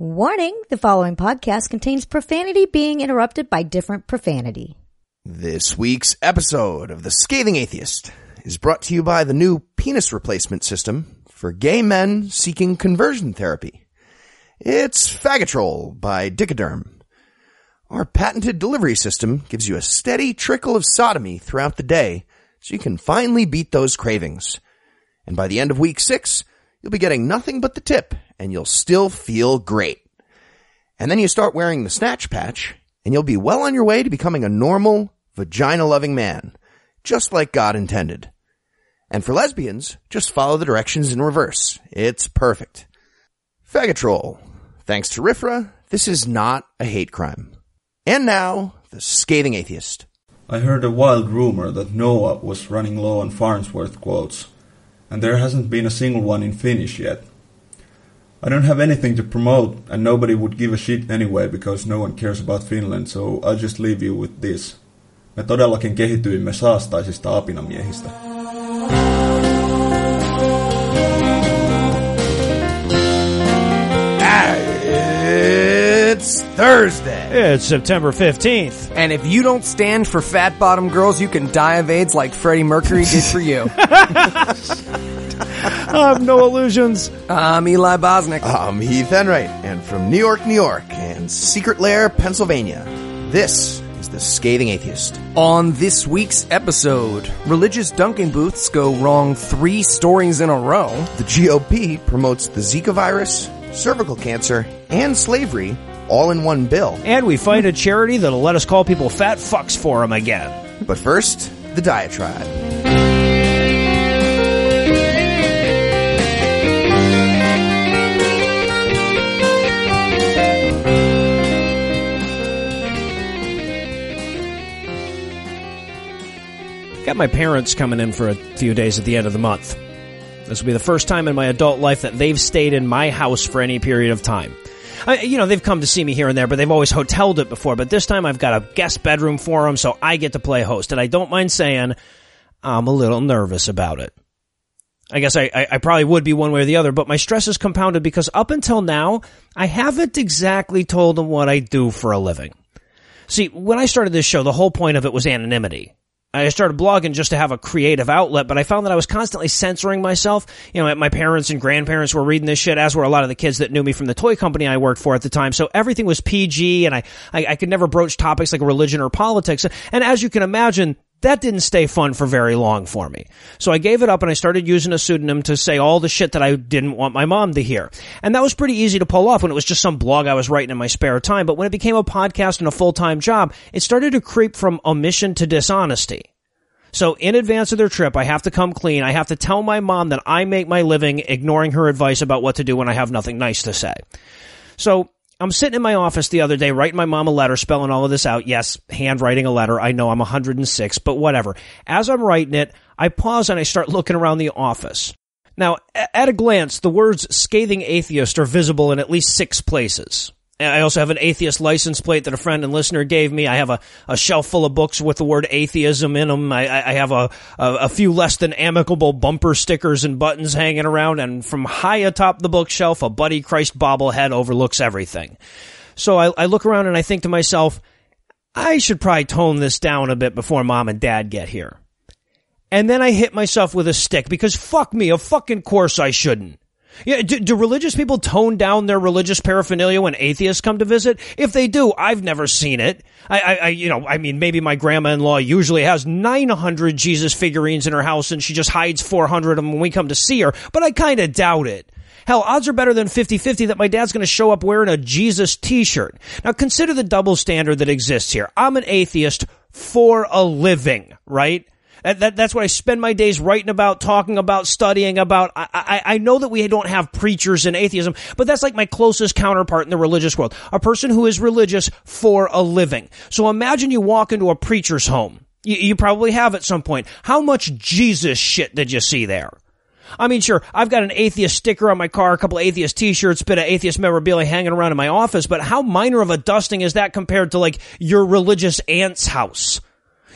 Warning the following podcast contains profanity being interrupted by different profanity. This week's episode of The Scathing Atheist is brought to you by the new penis replacement system for gay men seeking conversion therapy. It's Fagatrol by Dicoderm. Our patented delivery system gives you a steady trickle of sodomy throughout the day so you can finally beat those cravings. And by the end of week six, you'll be getting nothing but the tip and you'll still feel great. And then you start wearing the snatch patch and you'll be well on your way to becoming a normal, vagina loving man, just like God intended. And for lesbians, just follow the directions in reverse. It's perfect. Fagatrol. Thanks to RIFRA, this is not a hate crime. And now, the scathing atheist. I heard a wild rumor that Noah was running low on Farnsworth quotes, and there hasn't been a single one in Finnish yet. I don't have anything to promote, and nobody would give a shit anyway because no one cares about Finland, so I'll just leave you with this. Me todellakin kehityimme saastaisista apinamiehistä. It's Thursday. It's September 15th. And if you don't stand for fat bottom girls, you can die of AIDS like Freddie Mercury did for you. I have um, no illusions. I'm Eli Bosnick. I'm Heath Enright, and from New York, New York, and Secret Lair, Pennsylvania, this is the Scathing Atheist. On this week's episode, religious dunking booths go wrong three stories in a row. The GOP promotes the Zika virus, cervical cancer, and slavery all in one bill. And we find a charity that'll let us call people fat fucks for them again. But first, the diatribe. Got my parents coming in for a few days at the end of the month. This will be the first time in my adult life that they've stayed in my house for any period of time. I, you know, they've come to see me here and there, but they've always hoteled it before. But this time I've got a guest bedroom for them, so I get to play host. And I don't mind saying I'm a little nervous about it. I guess I, I, I, probably would be one way or the other, but my stress is compounded because up until now, I haven't exactly told them what I do for a living. See, when I started this show, the whole point of it was anonymity. I started blogging just to have a creative outlet, but I found that I was constantly censoring myself. You know, my parents and grandparents were reading this shit, as were a lot of the kids that knew me from the toy company I worked for at the time. So everything was PG, and I, I, I could never broach topics like religion or politics. And as you can imagine, that didn't stay fun for very long for me. So I gave it up and I started using a pseudonym to say all the shit that I didn't want my mom to hear. And that was pretty easy to pull off when it was just some blog I was writing in my spare time. But when it became a podcast and a full-time job, it started to creep from omission to dishonesty. So in advance of their trip, I have to come clean. I have to tell my mom that I make my living ignoring her advice about what to do when I have nothing nice to say. So I'm sitting in my office the other day writing my mom a letter spelling all of this out. Yes, handwriting a letter. I know I'm 106, but whatever. As I'm writing it, I pause and I start looking around the office. Now, at a glance, the words scathing atheist are visible in at least six places. I also have an atheist license plate that a friend and listener gave me. I have a, a shelf full of books with the word atheism in them. I, I have a, a, a, few less than amicable bumper stickers and buttons hanging around. And from high atop the bookshelf, a Buddy Christ bobblehead overlooks everything. So I, I look around and I think to myself, I should probably tone this down a bit before mom and dad get here. And then I hit myself with a stick because fuck me, of fucking course I shouldn't. Yeah, do, do, religious people tone down their religious paraphernalia when atheists come to visit? If they do, I've never seen it. I, I, I you know, I mean, maybe my grandma-in-law usually has 900 Jesus figurines in her house and she just hides 400 of them when we come to see her, but I kind of doubt it. Hell, odds are better than 50-50 that my dad's going to show up wearing a Jesus t-shirt. Now consider the double standard that exists here. I'm an atheist for a living, right? That, that, that's what I spend my days writing about, talking about, studying about. I, I, I know that we don't have preachers in atheism, but that's like my closest counterpart in the religious world. A person who is religious for a living. So imagine you walk into a preacher's home. You, you probably have at some point. How much Jesus shit did you see there? I mean, sure, I've got an atheist sticker on my car, a couple atheist t-shirts, bit of atheist memorabilia hanging around in my office, but how minor of a dusting is that compared to like your religious aunt's house?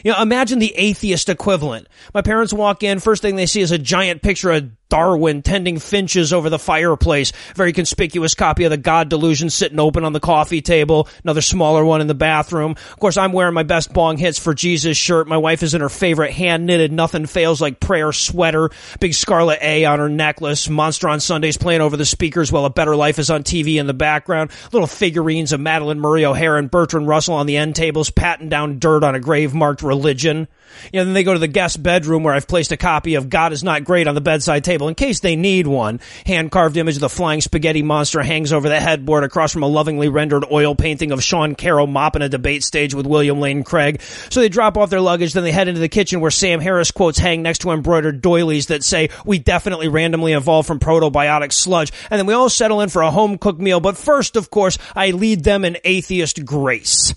You know, imagine the atheist equivalent. My parents walk in, first thing they see is a giant picture of Darwin tending finches over the fireplace. Very conspicuous copy of the God Delusion sitting open on the coffee table. Another smaller one in the bathroom. Of course, I'm wearing my best bong hits for Jesus shirt. My wife is in her favorite hand knitted nothing fails like prayer sweater. Big scarlet A on her necklace. Monster on Sundays playing over the speakers while A Better Life is on TV in the background. Little figurines of Madalyn Murray O'Hair and Bertrand Russell on the end tables, patting down dirt on a grave marked religion. You know, then they go to the guest bedroom where I've placed a copy of God is Not Great on the bedside table in case they need one. Hand carved image of the flying spaghetti monster hangs over the headboard across from a lovingly rendered oil painting of Sean Carroll mopping a debate stage with William Lane Craig. So they drop off their luggage, then they head into the kitchen where Sam Harris quotes hang next to embroidered doilies that say, we definitely randomly evolved from protobiotic sludge. And then we all settle in for a home cooked meal. But first, of course, I lead them in atheist grace.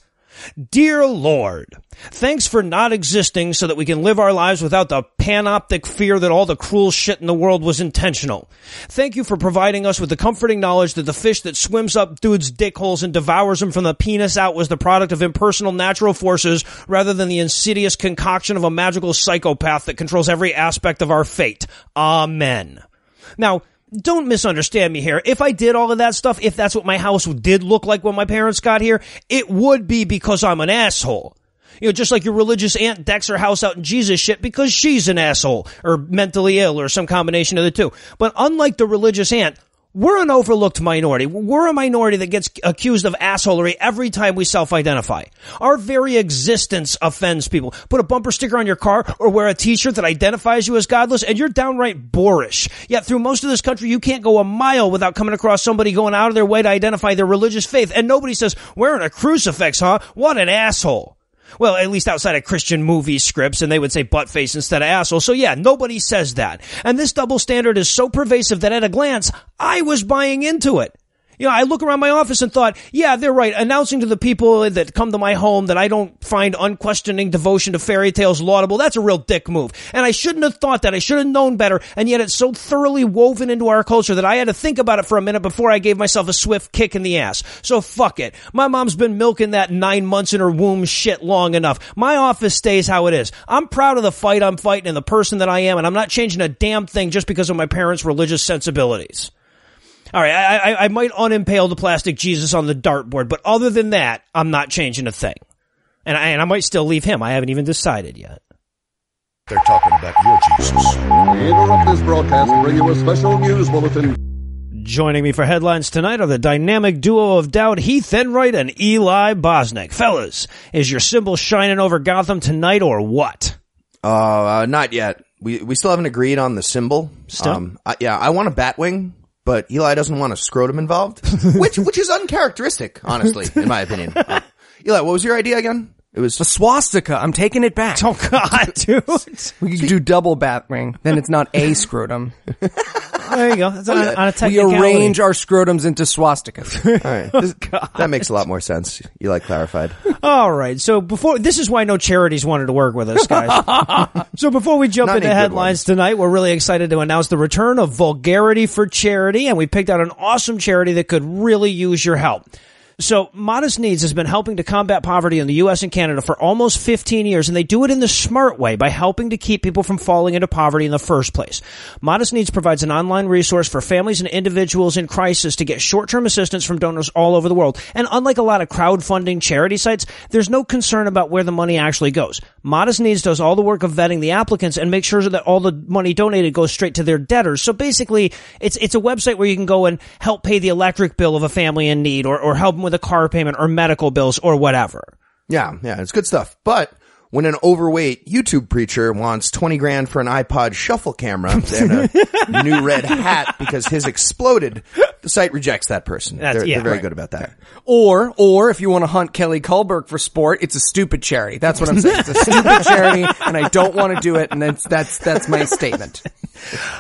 Dear Lord, thanks for not existing so that we can live our lives without the panoptic fear that all the cruel shit in the world was intentional. Thank you for providing us with the comforting knowledge that the fish that swims up dudes' dick holes and devours them from the penis out was the product of impersonal natural forces rather than the insidious concoction of a magical psychopath that controls every aspect of our fate. Amen. Now, don't misunderstand me here. If I did all of that stuff, if that's what my house did look like when my parents got here, it would be because I'm an asshole. You know, just like your religious aunt decks her house out in Jesus shit because she's an asshole or mentally ill or some combination of the two. But unlike the religious aunt, we're an overlooked minority. We're a minority that gets accused of assholery every time we self-identify. Our very existence offends people. Put a bumper sticker on your car or wear a t-shirt that identifies you as godless and you're downright boorish. Yet through most of this country, you can't go a mile without coming across somebody going out of their way to identify their religious faith. And nobody says, wearing a crucifix, huh? What an asshole. Well, at least outside of Christian movie scripts, and they would say butt face instead of asshole. So yeah, nobody says that. And this double standard is so pervasive that at a glance, I was buying into it. You know, I look around my office and thought, yeah, they're right. Announcing to the people that come to my home that I don't find unquestioning devotion to fairy tales laudable, that's a real dick move. And I shouldn't have thought that. I should have known better. And yet it's so thoroughly woven into our culture that I had to think about it for a minute before I gave myself a swift kick in the ass. So fuck it. My mom's been milking that nine months in her womb shit long enough. My office stays how it is. I'm proud of the fight I'm fighting and the person that I am, and I'm not changing a damn thing just because of my parents' religious sensibilities. All right, I, I, I might unimpale the plastic Jesus on the dartboard, but other than that, I'm not changing a thing. And I, and I might still leave him. I haven't even decided yet. They're talking about your Jesus. We interrupt this broadcast to bring you a special news bulletin. Joining me for headlines tonight are the dynamic duo of doubt, Heath Enright and Eli Bosnick. Fellas, is your symbol shining over Gotham tonight or what? Uh, uh, not yet. We we still haven't agreed on the symbol. Still? Um, I, yeah, I want a Batwing, but Eli doesn't want a scrotum involved, which which is uncharacteristic, honestly, in my opinion. Uh, Eli, what was your idea again? It was The swastika. I'm taking it back. Oh God, dude. We could do double Batwing. Then it's not a scrotum. There you go. That's on, a- on a We technicality. arrange our scrotums into swastikas. all right. This- that makes a lot more sense. You like clarified. All right. So before this is why no charities wanted to work with us, guys. so before we jump Not into any good headlines tonight, we're really excited to announce the return of Vulgarity for Charity, and we picked out an awesome charity that could really use your help. So, Modest Needs has been helping to combat poverty in the U.S. and Canada for almost 15 years, and they do it in the smart way by helping to keep people from falling into poverty in the first place. Modest Needs provides an online resource for families and individuals in crisis to get short-term assistance from donors all over the world. And unlike a lot of crowdfunding charity sites, there's no concern about where the money actually goes. Modest Needs does all the work of vetting the applicants and make sure that all the money donated goes straight to their debtors. So basically, it's it's a website where you can go and help pay the electric bill of a family in need, or or help with a car payment, or medical bills, or whatever. Yeah, yeah, it's good stuff. But when an overweight YouTube preacher wants 20 grand for an iPod shuffle camera and a new red hat because his exploded, the site rejects that person. That's- they're, yeah, they're very right. good about that. Or, or if you want to hunt Kelly Kullberg for sport, it's a stupid charity. That's what I'm saying. It's a stupid charity, and I don't want to do it. And that's that's that's my statement.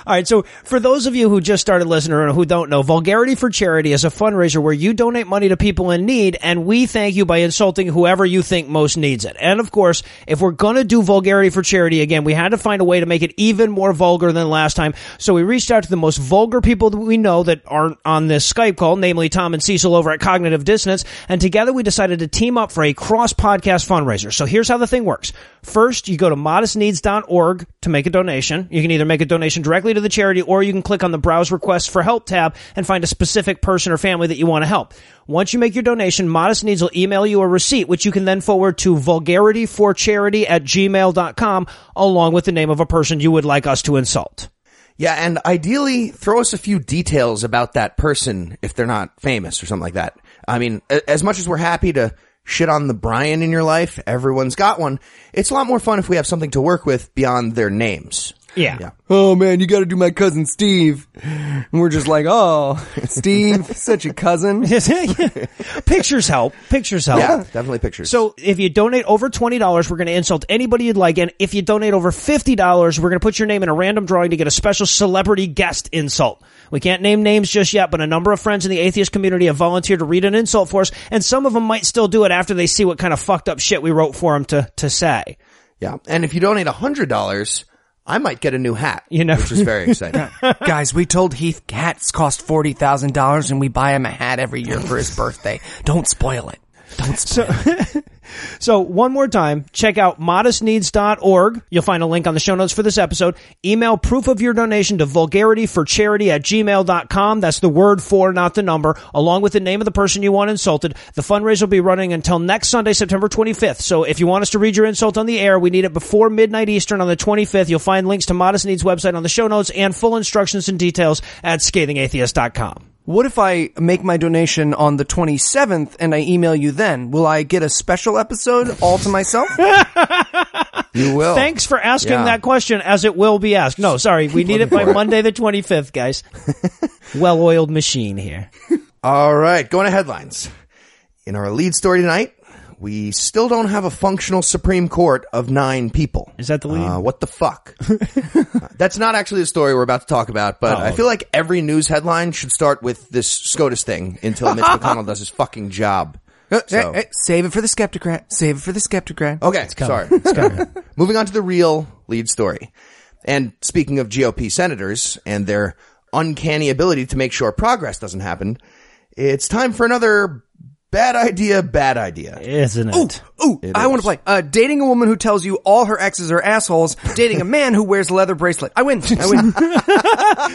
All right. So for those of you who just started listening or who don't know, Vulgarity for Charity is a fundraiser where you donate money to people in need and we thank you by insulting whoever you think most needs it. And of course, if we're going to do Vulgarity for Charity again, we had to find a way to make it even more vulgar than last time. So we reached out to the most vulgar people that we know that aren't on this Skype call, namely Tom and Cecil over at Cognitive Dissonance, and together we decided to team up for a cross podcast fundraiser. So here's how the thing works. First, you go to modestneeds.org to make a donation. You can either make a donation directly to the charity or you can click on the browse requests for help tab and find a specific person or family that you want to help. Once you make your donation, Modest Needs will email you a receipt, which you can then forward to vulgarityforcharity at gmail.com along with the name of a person you would like us to insult. Yeah, and ideally, throw us a few details about that person if they're not famous or something like that. I mean, as much as we're happy to shit on the Brian in your life, everyone's got one. It's a lot more fun if we have something to work with beyond their names. Yeah. Yeah. Oh man, you got to do my cousin Steve. And we're just like, oh, Steve, such a cousin. Pictures help. Pictures help. Yeah, definitely pictures. So if you donate over twenty dollars, we're going to insult anybody you'd like, and if you donate over fifty dollars, we're going to put your name in a random drawing to get a special celebrity guest insult. We can't name names just yet, but a number of friends in the atheist community have volunteered to read an insult for us, and some of them might still do it after they see what kind of fucked up shit we wrote for them to to say. yeah, and if you donate a hundred dollars, I might get a new hat. You know, which is very exciting. Guys, we told Heath hats cost forty thousand dollars, and we buy him a hat every year for his birthday. Don't spoil it. Don't it. So one more time, check out modestneeds.org. You'll find a link on the show notes for this episode. Email proof of your donation to vulgarityforcharity at gmail.com. That's the word for, not the number, along with the name of the person you want insulted. The fundraiser will be running until next Sunday, September 25th. So if you want us to read your insult on the air, we need it before midnight Eastern on the 25th. You'll find links to Modest Needs website on the show notes and full instructions and details at scathingatheist.com. What if I make my donation on the 27th and I email you then? Will I get a special episode all to myself? You will. Thanks for asking Yeah. that question as it will be asked. No, sorry. We need it by Monday the 25th, guys. Well-oiled machine here. All right, going to headlines. In our lead story tonight, we still don't have a functional Supreme Court of nine people. Is that the lead? Uh, what the fuck? Uh, That's not actually the story we're about to talk about, but Oh. I feel like every news headline should start with this SCOTUS thing until Mitch McConnell does his fucking job. Hey, So- hey, save it for the Skepticrat. Save it for the Skepticrat. Okay, sorry. Moving on to the real lead story. And speaking of GOP senators and their uncanny ability to make sure progress doesn't happen, it's time for another bad idea, bad idea. Isn't it? Ooh, It I want is. to play. Uh, dating a woman who tells you all her exes are assholes. Dating a man who wears a leather bracelet. I win. I win.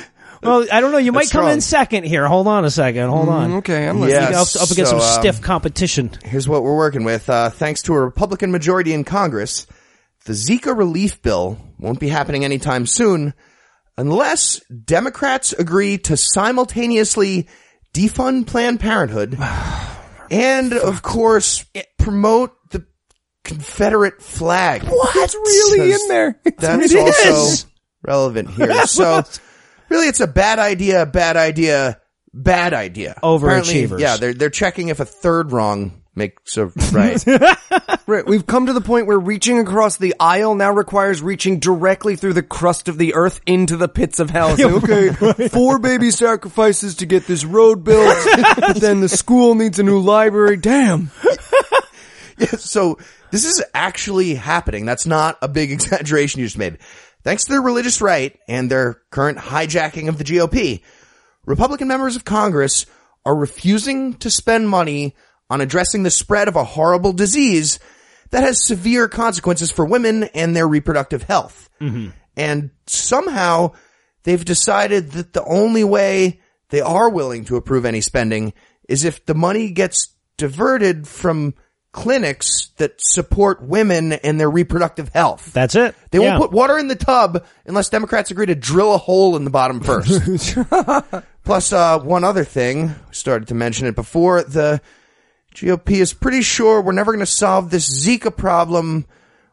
Well, I don't know. You might come in second here. Hold on a second. Hold on. okay, I'm Yeah. listening. Up, up against So, some um, stiff competition. Here's what we're working with. Uh, thanks to a Republican majority in Congress, the Zika relief bill won't be happening anytime soon unless Democrats agree to simultaneously defund Planned Parenthood and, of course, promote the Confederate flag. What? It's really in there. That's It also is. relevant here. So, really, it's a bad idea, bad idea, bad idea. Overachievers. Apparently, Yeah, they're they're checking if a third wrong makes a right. Right, we've come to the point where reaching across the aisle now requires reaching directly through the crust of the earth into the pits of hell. So, okay, four baby sacrifices to get this road built, but then the school needs a new library. Damn. Yeah, so this is actually happening. That's not a big exaggeration you just made. Thanks to their religious right and their current hijacking of the GOP, Republican members of Congress are refusing to spend money on addressing the spread of a horrible disease that has severe consequences for women and their reproductive health. And somehow they've decided that the only way they are willing to approve any spending is if the money gets diverted from clinics that support women and their reproductive health. That's it. They Yeah. won't put water in the tub unless Democrats agree to drill a hole in the bottom first. Plus, uh, one other thing, we started to mention it before, the GOP is pretty sure we're never going to solve this Zika problem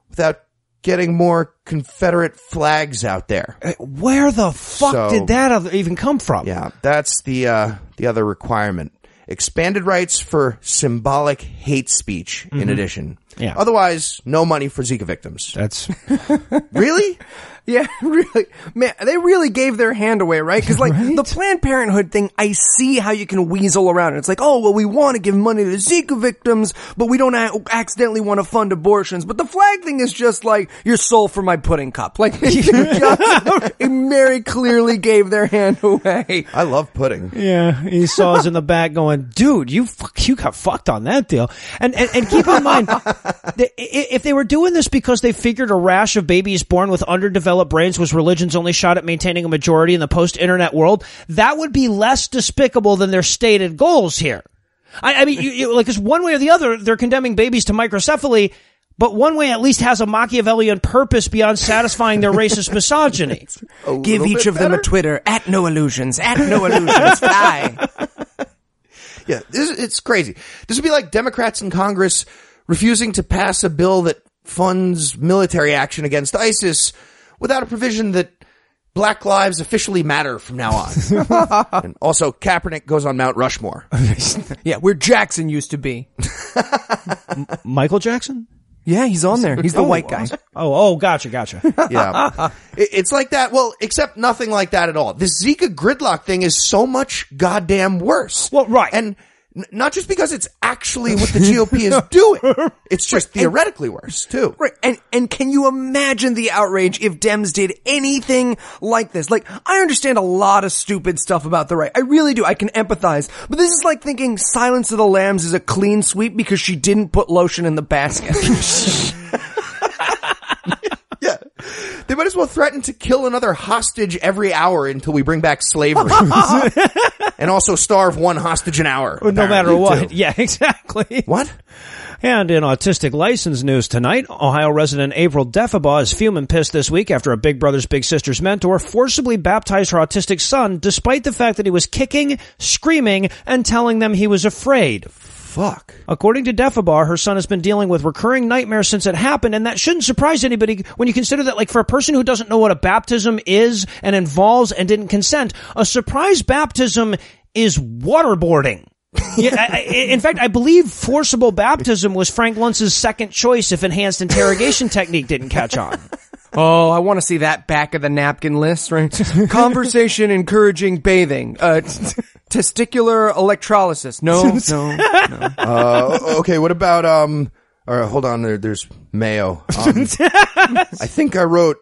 without getting more Confederate flags out there. Where the fuck So- did that other- even come from? Yeah, that's the, uh, the other requirement. Expanded rights for symbolic hate speech in addition. Yeah. Otherwise, no money for Zika victims. That's really? Yeah, really, man, they really gave their hand away, right? Because like the Planned Parenthood thing, I see how you can weasel around it. It's like, oh, well, we want to give money to Zika victims, but we don't a- accidentally want to fund abortions. But the flag thing is just like your soul for my pudding cup. Like, it just, it very clearly gave their hand away. I love pudding. Yeah, he saw us in the back going, dude, you fuck, you got fucked on that deal. And, and, and keep in mind, that if they were doing this because they figured a rash of babies born with underdeveloped brains was religion's only shot at maintaining a majority in the post-internet world, that would be less despicable than their stated goals here. I, I mean, you, you, like, it's one way or the other, they're condemning babies to microcephaly, but one way at least has a Machiavellian purpose beyond satisfying their racist misogyny. Give each bit of them a? Twitter at no illusions, at no illusions, fly. Yeah, this, it's crazy. This would be like Democrats in Congress refusing to pass a bill that funds military action against ISIS without a provision that black lives officially matter from now on. and also, Kaepernick goes on Mount Rushmore. Yeah, where Jackson used to be. Michael Jackson? Yeah, he's on there. He's the oh, white guy. Oh, oh, gotcha, gotcha. Yeah. It- it's like that. Well, except nothing like that at all. This Zika gridlock thing is so much goddamn worse. Well, right. And n- not just because it's actually what the GOP is doing. It's just theoretically worse, too. Right. And and can you imagine the outrage if Dems did anything like this? Like, I understand a lot of stupid stuff about the right. I really do. I can empathize. But this is like thinking Silence of the Lambs is a clean sweep because she didn't put lotion in the basket. Might as well threaten to kill another hostage every hour until we bring back slavery. and also starve one hostage an hour. no matter what. too. Yeah, exactly. What? And in autistic license news tonight, Ohio resident April Defabaugh is fuming pissed this week after a Big Brothers Big Sisters mentor forcibly baptized her autistic son despite the fact that he was kicking, screaming, and telling them he was afraid. Fuck. According to Defabaugh, her son has been dealing with recurring nightmares since it happened, and that shouldn't surprise anybody when you consider that, like, for a person who doesn't know what a baptism is and involves and didn't consent, a surprise baptism is waterboarding. yeah, I, I, in fact, I believe forcible baptism was Frank Luntz's second choice if enhanced interrogation technique didn't catch on. oh, I want to see that back of the napkin list, right? Conversation encouraging bathing. Uh, testicular electrolysis. No, no. Uh, okay, what about, um, or hold on, there, there's Mayo. Um, I think I wrote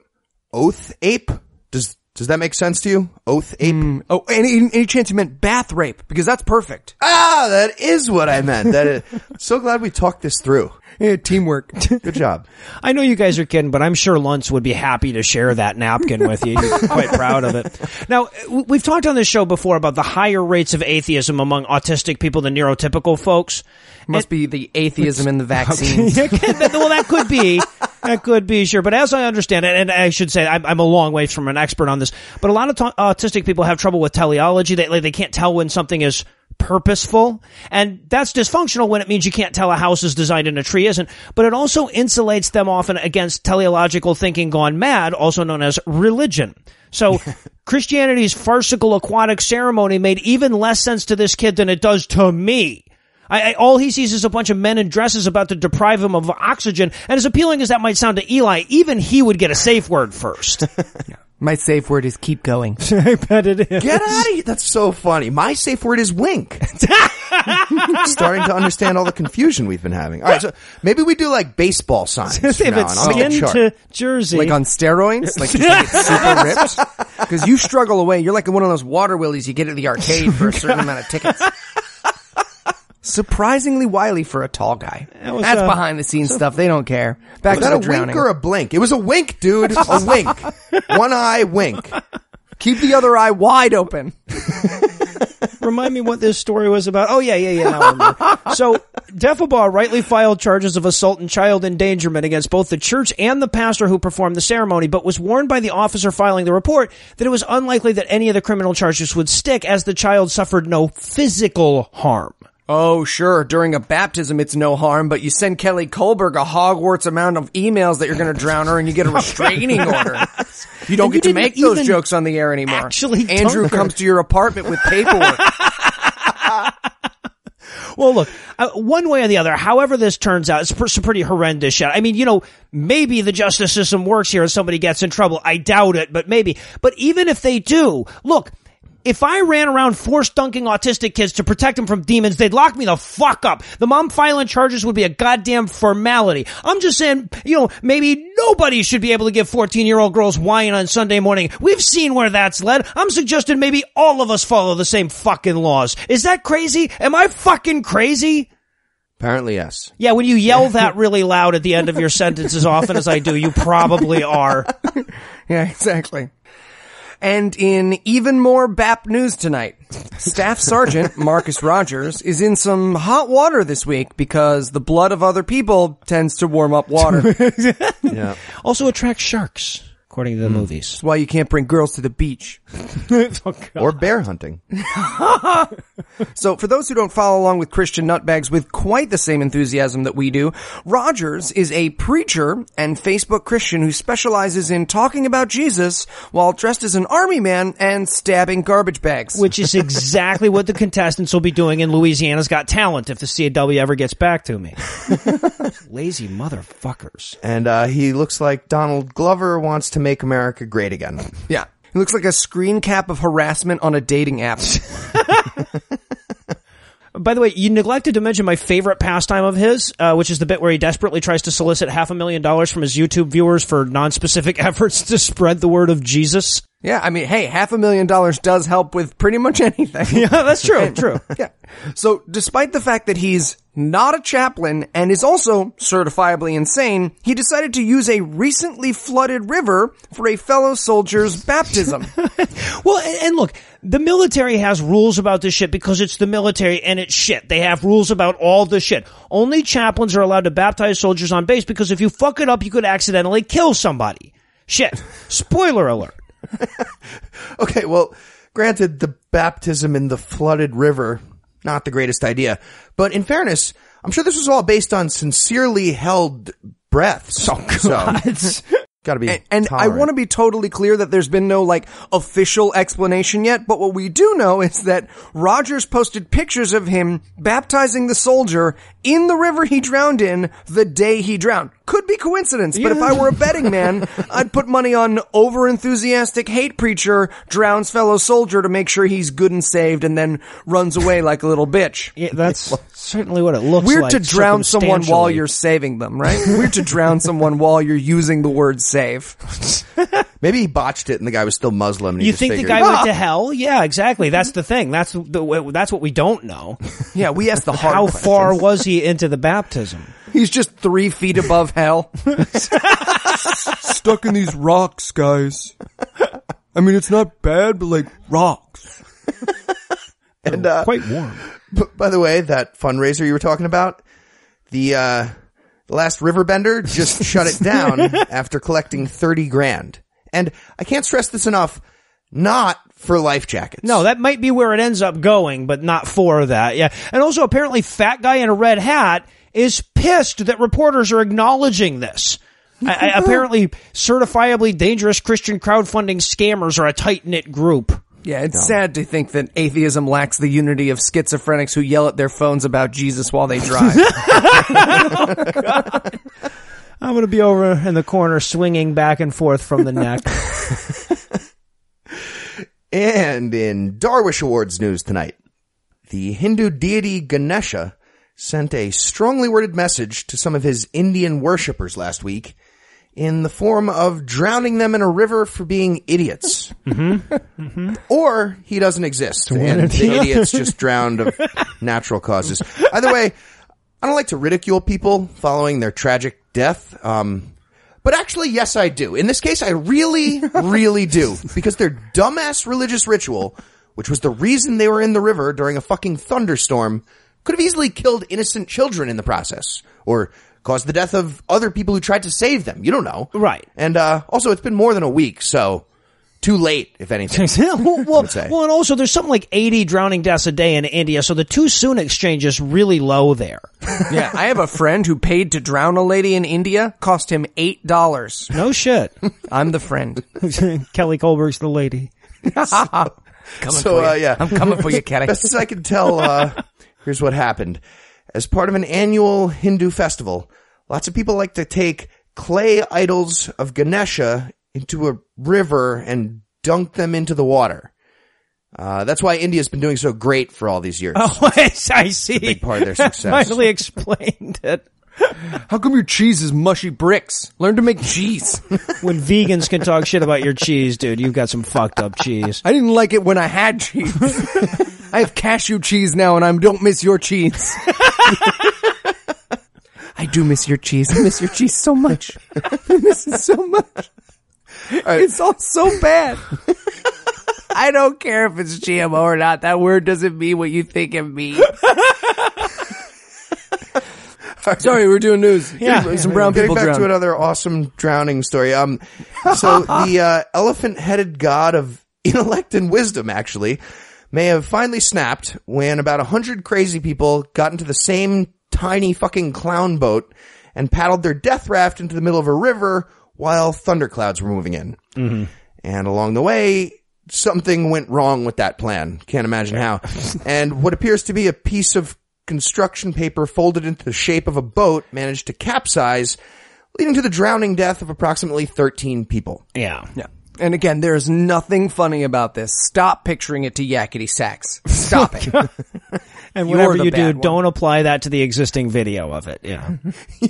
Oath Ape. Does, does that make sense to you? Oath Ape? Oh, any, any chance you meant bath rape? Because that's perfect. Ah, that is what I meant. That is, so glad we talked this through. Yeah, teamwork. Good job. I know you guys are kidding, but I'm sure Luntz would be happy to share that napkin with you. He's quite proud of it. Now, we've talked on this show before about the higher rates of atheism among autistic people than neurotypical folks. Must be the atheism in the vaccines. That- well, that could be. That could be, sure. But as I understand it, and I should say, I'm, I'm a long way from an expert on this, but a lot of t- autistic people have trouble with teleology. They, like, they can't tell when something is purposeful. And that's dysfunctional when it means you can't tell a house is designed and a tree isn't. But it also insulates them often against teleological thinking gone mad, also known as religion. So Christianity's farcical aquatic ceremony made even less sense to this kid than it does to me. I, I, all he sees is a bunch of men in dresses about to deprive him of oxygen. And as appealing as that might sound to Eli, even he would get a safe word first. My safe word is keep going. I bet it is. Get out of here. That's so funny. My safe word is wink. Starting to understand all the confusion we've been having. All right, so maybe we do like baseball signs if from now on. it's I'll make a skin chart. to jersey. Like on steroids? Like get super ripped? Because you struggle away. You're like one of those water willies you get at the arcade for a certain amount of tickets. Surprisingly wily for a tall guy. was, That's uh, behind the scenes stuff. They don't care. Back Was to that the a wink or a blink? It was a wink, dude. A wink. One eye wink. Keep the other eye wide open. Remind me what this story was about. Oh yeah, yeah, yeah. Now I remember. so Defabaugh rightly filed charges of assault and child endangerment against both the church and the pastor who performed the ceremony, but was warned by the officer filing the report that it was unlikely that any of the criminal charges would stick as the child suffered no physical harm. Oh, sure. During a baptism, it's no harm, but you send Kelly Kullberg a Hogwarts amount of emails that you're going to drown her and you get a restraining order. You don't And you get to make those jokes on the air anymore. actually Andrew comes to your apartment with paperwork. Well, look, uh, one way or the other, however this turns out, it's pr- some pretty horrendous shit. I mean, you know, maybe the justice system works here and somebody gets in trouble. I doubt it, but maybe. But even if they do, look, if I ran around force dunking autistic kids to protect them from demons, they'd lock me the fuck up. The mom filing charges would be a goddamn formality. I'm just saying, you know, maybe nobody should be able to give 14 year old girls wine on Sunday morning. We've seen where that's led. I'm suggesting maybe all of us follow the same fucking laws. Is that crazy? Am I fucking crazy? Apparently, yes. Yeah, when you yell that really loud at the end of your sentence as often as I do, you probably are. Yeah, exactly. And in even more BAP news tonight, Staff Sergeant Marcus Rogers is in some hot water this week because the blood of other people tends to warm up water. Yeah. Also attracts sharks, according to the movies. That's why you can't bring girls to the beach. or bear hunting. So for those who don't follow along with Christian nutbags with quite the same enthusiasm that we do, Rogers is a preacher and Facebook Christian who specializes in talking about Jesus while dressed as an army man and stabbing garbage bags. which is exactly what the contestants will be doing in Louisiana's Got Talent if the CW ever gets back to me. Lazy motherfuckers. And uh, he looks like Donald Glover wants to make America great again. yeah. He looks like a screen cap of harassment on a dating app. By the way, you neglected to mention my favorite pastime of his, uh, which is the bit where he desperately tries to solicit half a million dollars from his YouTube viewers for non-specific efforts to spread the word of Jesus. yeah, I mean, hey, half a million dollars does help with pretty much anything. Yeah, that's true. true. Yeah. So, despite the fact that he's not a chaplain and is also certifiably insane, he decided to use a recently flooded river for a fellow soldier's baptism. Well, and, look, the military has rules about this shit because it's the military and it's shit. They have rules about all the shit. Only chaplains are allowed to baptize soldiers on base because if you fuck it up, you could accidentally kill somebody. Shit. Spoiler alert. Okay, well, granted, the baptism in the flooded river, not the greatest idea. But in fairness, I'm sure this was all based on sincerely held breaths. Oh, So, gotta be. And, and I want to be totally clear that there's been no like official explanation yet, but what we do know is that Rogers posted pictures of him baptizing the soldier in the river he drowned in the day he drowned. Could be coincidence, but if I were a betting man, I'd put money on over enthusiastic hate preacher drowns fellow soldier to make sure he's good and saved and then runs away like a little bitch. Yeah, that's certainly what it looks like. Weird like. to drown someone while you're saving them, right? Weird to drown someone while you're using the word save. Maybe he botched it and the guy was still Muslim. And You just think the figured, guy went to hell? Yeah, exactly. That's the thing. That's the, that's what we don't know. Yeah, we asked the hard How questions. far was he into the baptism? He's just three feet above hell. Stuck in these rocks, guys. I mean, it's not bad, but like rocks. And, uh, Quite warm. b- by the way, that fundraiser you were talking about, the, uh, the last riverbender just shut it down after collecting 30 grand. And I can't stress this enough, not for life jackets. No, that might be where it ends up going, but not for that. Yeah. And also apparently fat guy in a red hat is pissed that reporters are acknowledging this. I, I, apparently certifiably dangerous Christian crowdfunding scammers are a tight knit group. Yeah, it's sad to think that atheism lacks the unity of schizophrenics who yell at their phones about Jesus while they drive. I'm going to be over in the corner swinging back and forth from the neck. And in Darwin Awards news tonight, the Hindu deity Ganesha sent a strongly worded message to some of his Indian worshippers last week in the form of drowning them in a river for being idiots. Or he doesn't exist and the idiots just drowned of natural causes. Either way, I don't like to ridicule people following their tragic death. Um, but actually, yes, I do. In this case, I really, really do. Because their dumbass religious ritual, which was the reason they were in the river during a fucking thunderstorm, could have easily killed innocent children in the process. Or caused the death of other people who tried to save them. You don't know. Right. And, uh, also it's been more than a week, so too late, if anything. well, well, well, and also there's something like 80 drowning deaths a day in India, so the too soon exchange is really low there. yeah, I have a friend who paid to drown a lady in India, cost him eight dollars. No shit. I'm the friend. Kelly Kullberg's the lady. Coming So, for you. uh, yeah. I'm coming for you, Kelly. Best as I can tell, uh, Here's what happened. As part of an annual Hindu festival, lots of people like to take clay idols of Ganesha into a river and dunk them into the water. Uh, that's why India's been doing so great for all these years. Oh, I I see. big part of their success. Finally explained it. How come your cheese is mushy bricks? Learn to make cheese. When vegans can talk shit about your cheese, dude, you've got some fucked up cheese. I didn't like it when I had cheese. I have cashew cheese now and I don't miss your cheese. I do miss your cheese. I miss your cheese so much. I miss it so much. It's all so bad. I don't care if it's GMO or not. That word doesn't mean what you think it means. Sorry, we're doing news. Yeah. some brown Getting people back drowned. to another awesome drowning story. Um, so the uh, elephant-headed god of intellect and wisdom, actually, may have finally snapped when about a hundred crazy people got into the same tiny fucking clown boat and paddled their death raft into the middle of a river while thunderclouds were moving in. Mm-hmm. And along the way, something went wrong with that plan. Can't imagine how. and what appears to be a piece of construction paper folded into the shape of a boat managed to capsize, leading to the drowning death of approximately 13 people. Yeah. Yeah. And again, there's nothing funny about this. Stop picturing it to yakety sax. Stop it. And whatever you do, one. don't apply that to the existing video of it. Yeah.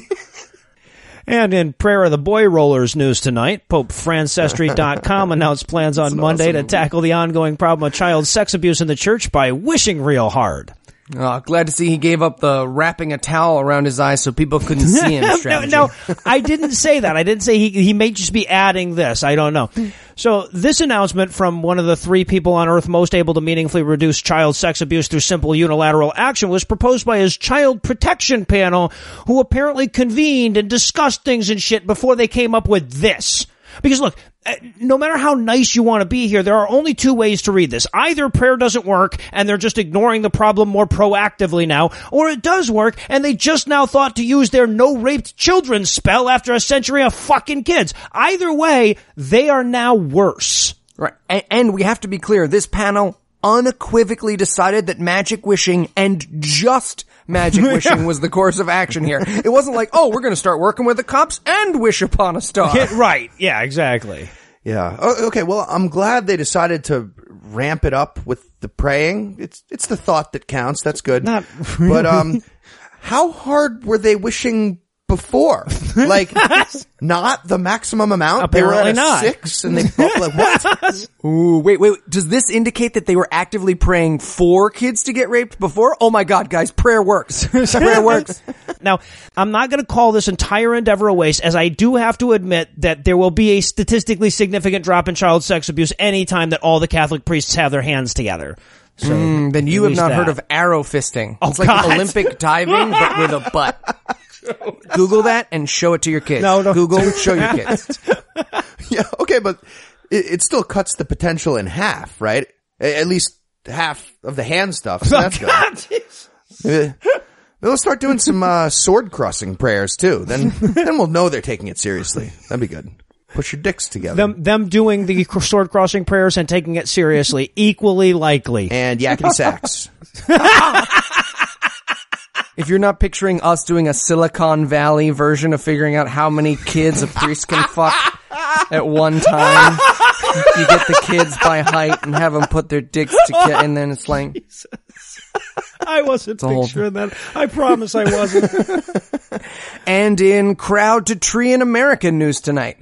and in Prayer of the Boy Rollers news tonight, Pope Francestry.com announced plans on Monday to tackle the ongoing problem of child sex abuse in the church by wishing real hard. Oh, glad to see he gave up the wrapping a towel around his eyes so people couldn't see him no, no, I didn't say that. I didn't say he he may just be adding this. I don't know. So this announcement from one of the three people on earth most able to meaningfully reduce child sex abuse through simple unilateral action was proposed by his child protection panel, who apparently convened and discussed things and shit before they came up with this. Because look, Uh, no matter how nice you want to be here, there are only two ways to read this. Either prayer doesn't work and they're just ignoring the problem more proactively now, or it does work and they just now thought to use their no raped children spell after a century of fucking kids. Either way, they are now worse. Right. And, and we have to be clear, this panel unequivocally decided that magic wishing and just magic wishing was the course of action here. It wasn't like, oh, we're going to start working with the cops and wish upon a star. right. Yeah, exactly. Yeah. Oh, okay. Well, I'm glad they decided to ramp it up with the praying. It's it's the thought that counts. That's good. Not But um, how hard were they wishing before? Like, not the maximum amount. they were Apparently at not. six, and they like what? Ooh, wait, wait, wait. Does this indicate that they were actively praying for kids to get raped before? Oh my god, guys, prayer works. prayer works. Now, I'm not going to call this entire endeavor a waste, as I do have to admit that there will be a statistically significant drop in child sex abuse anytime that all the Catholic priests have their hands together. So, Mm, then you have not that. heard of arrow fisting. Oh, it's like God. Olympic diving, but with a butt. Google that and show it to your kids. No, no. Google, show your kids. yeah. Okay, but it, it still cuts the potential in half, right? A- At least half of the hand stuff. So that's good. Maybe- maybe We'll start doing some uh, sword crossing prayers too. Then, then we'll know they're taking it seriously. That'd be good. Push your dicks together. them them doing the sword crossing prayers and taking it seriously equally likely. and yakety sax. If you're not picturing us doing a Silicon Valley version of figuring out how many kids a priest can fuck at one time, you get the kids by height and have them put their dicks together, and then it's like, I wasn't picturing that. I promise I wasn't. and in crowd to tree in America news tonight.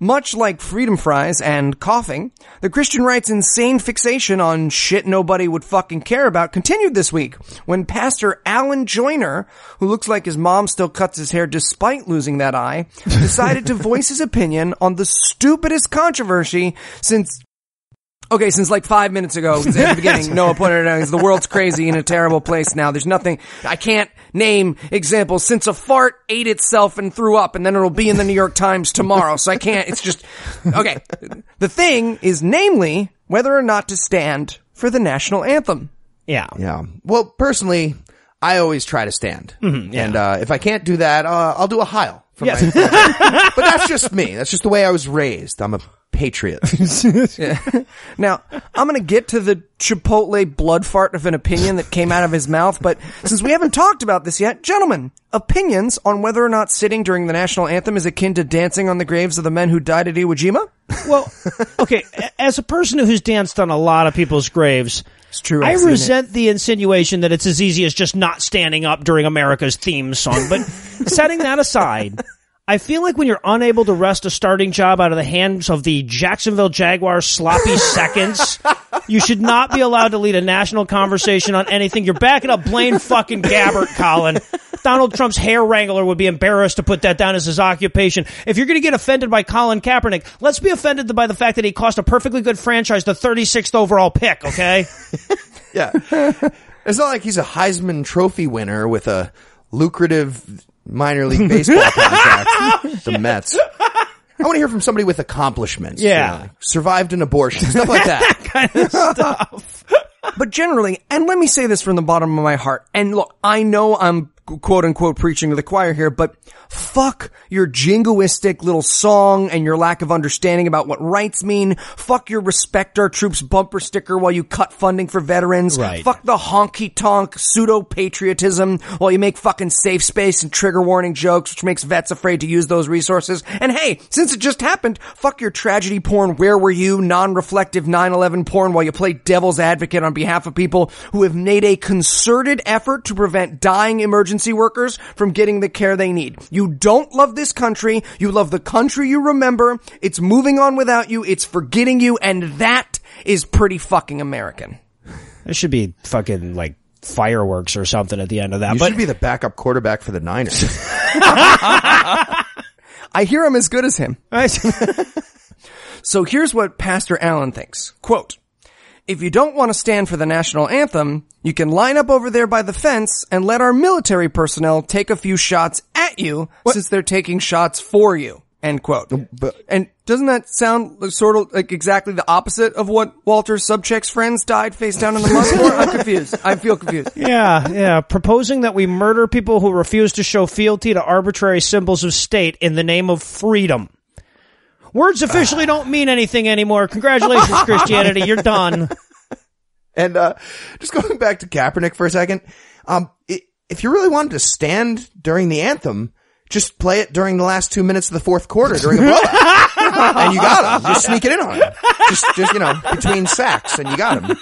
Much like freedom fries and coughing, the Christian right's insane fixation on shit nobody would fucking care about continued this week when Pastor Alan Joyner, who looks like his mom still cuts his hair despite losing that eye, decided to voice his opinion on the stupidest controversy since Okay, since like five minutes ago, at the beginning, Noah pointed it out, 'cause the world's crazy in a terrible place now. There's nothing, I can't name examples since a fart ate itself and threw up and then it'll be in the New York Times tomorrow. So I can't, it's just, okay. The thing is namely whether or not to stand for the national anthem. Yeah. Yeah. Well, personally, I always try to stand, and uh, if I can't do that, uh, I'll do a heil. From Yes. my, but that's just me. That's just the way I was raised. I'm a patriot. Now, I'm going to get to the Chipotle blood fart of an opinion that came out of his mouth, but since we haven't talked about this yet, gentlemen, opinions on whether or not sitting during the national anthem is akin to dancing on the graves of the men who died at Iwo Jima? Well, okay, as a person who's danced on a lot of people's graves, It's true. I I've it. resent the insinuation that it's as easy as just not standing up during America's theme song. But setting that aside, I feel like when you're unable to wrest a starting job out of the hands of the Jacksonville Jaguars sloppy seconds, you should not be allowed to lead a national conversation on anything. You're backing up Blaine fucking Gabbert, Colin. Donald Trump's hair wrangler would be embarrassed to put that down as his occupation. If you're going to get offended by Colin Kaepernick, let's be offended by the fact that he cost a perfectly good franchise the 36th overall pick, okay? Yeah. It's not like he's a Heisman Trophy winner with a lucrative minor league baseball contract. the Mets. I want to hear from somebody with accomplishments. Yeah. you know, survived an abortion, stuff like that. kind of stuff. But generally, and let me say this from the bottom of my heart, and look, I know I'm quote unquote preaching to the choir here, but fuck your jingoistic little song and your lack of understanding about what rights mean. Fuck your respect our troops bumper sticker while you cut funding for veterans. Right. Fuck the honky tonk pseudo patriotism while you make fucking safe space and trigger warning jokes, which makes vets afraid to use those resources. And hey, since it just happened, fuck your tragedy porn, where were you, non-reflective 9-11 porn while you play devil's advocate on behalf of people who have made a concerted effort to prevent dying emergency workers from getting the care they need. You don't love this country. You love the country you remember. It's moving on without you. It's forgetting you. And that is pretty fucking American. There should be fucking like fireworks or something at the end of that. You but should be the backup quarterback for the Niners. I hear I'm as good as him. So here's what Pastor Allen thinks. Quote, if you don't want to stand for the national anthem, you can line up over there by the fence and let our military personnel take a few shots at you since they're taking shots for you. End quote. and doesn't that sound like- sort of like exactly the opposite of what Walter Sobchak's friends died face down in the mud for? I'm confused. I feel confused. yeah, yeah, proposing that we murder people who refuse to show fealty to arbitrary symbols of state in the name of freedom. Words officially don't mean anything anymore. Congratulations, Christianity. You're done. And uh, just going back to Kaepernick for a second, um, i if you really wanted to stand during the anthem, just play it during the last two minutes of the fourth quarter during a blowout, and you got him. Just sneak it in on him. Just, just you know, between sacks, and you got him.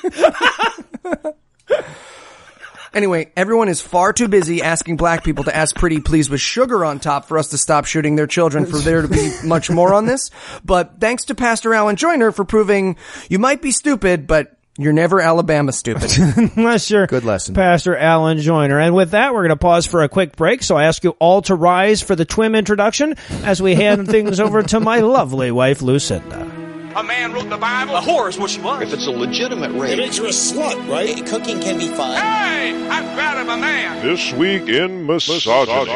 Anyway, everyone is far too busy asking black people to ask pretty please with sugar on top for us to stop shooting their children for there to be much more on this. But thanks to Pastor Alan Joyner for proving you might be stupid, but you're never Alabama stupid. Unless you're Good lesson. Pastor Alan Joyner. And with that, we're going to pause for a quick break. So I ask you all to rise for the TWIM introduction as we hand things over to my lovely wife, Lucinda. A man wrote the Bible. A whore is what she was. If it's a legitimate rape, it makes you a slut, right? Cooking can be fun. Hey, I'm proud of a man. This week in misogyny.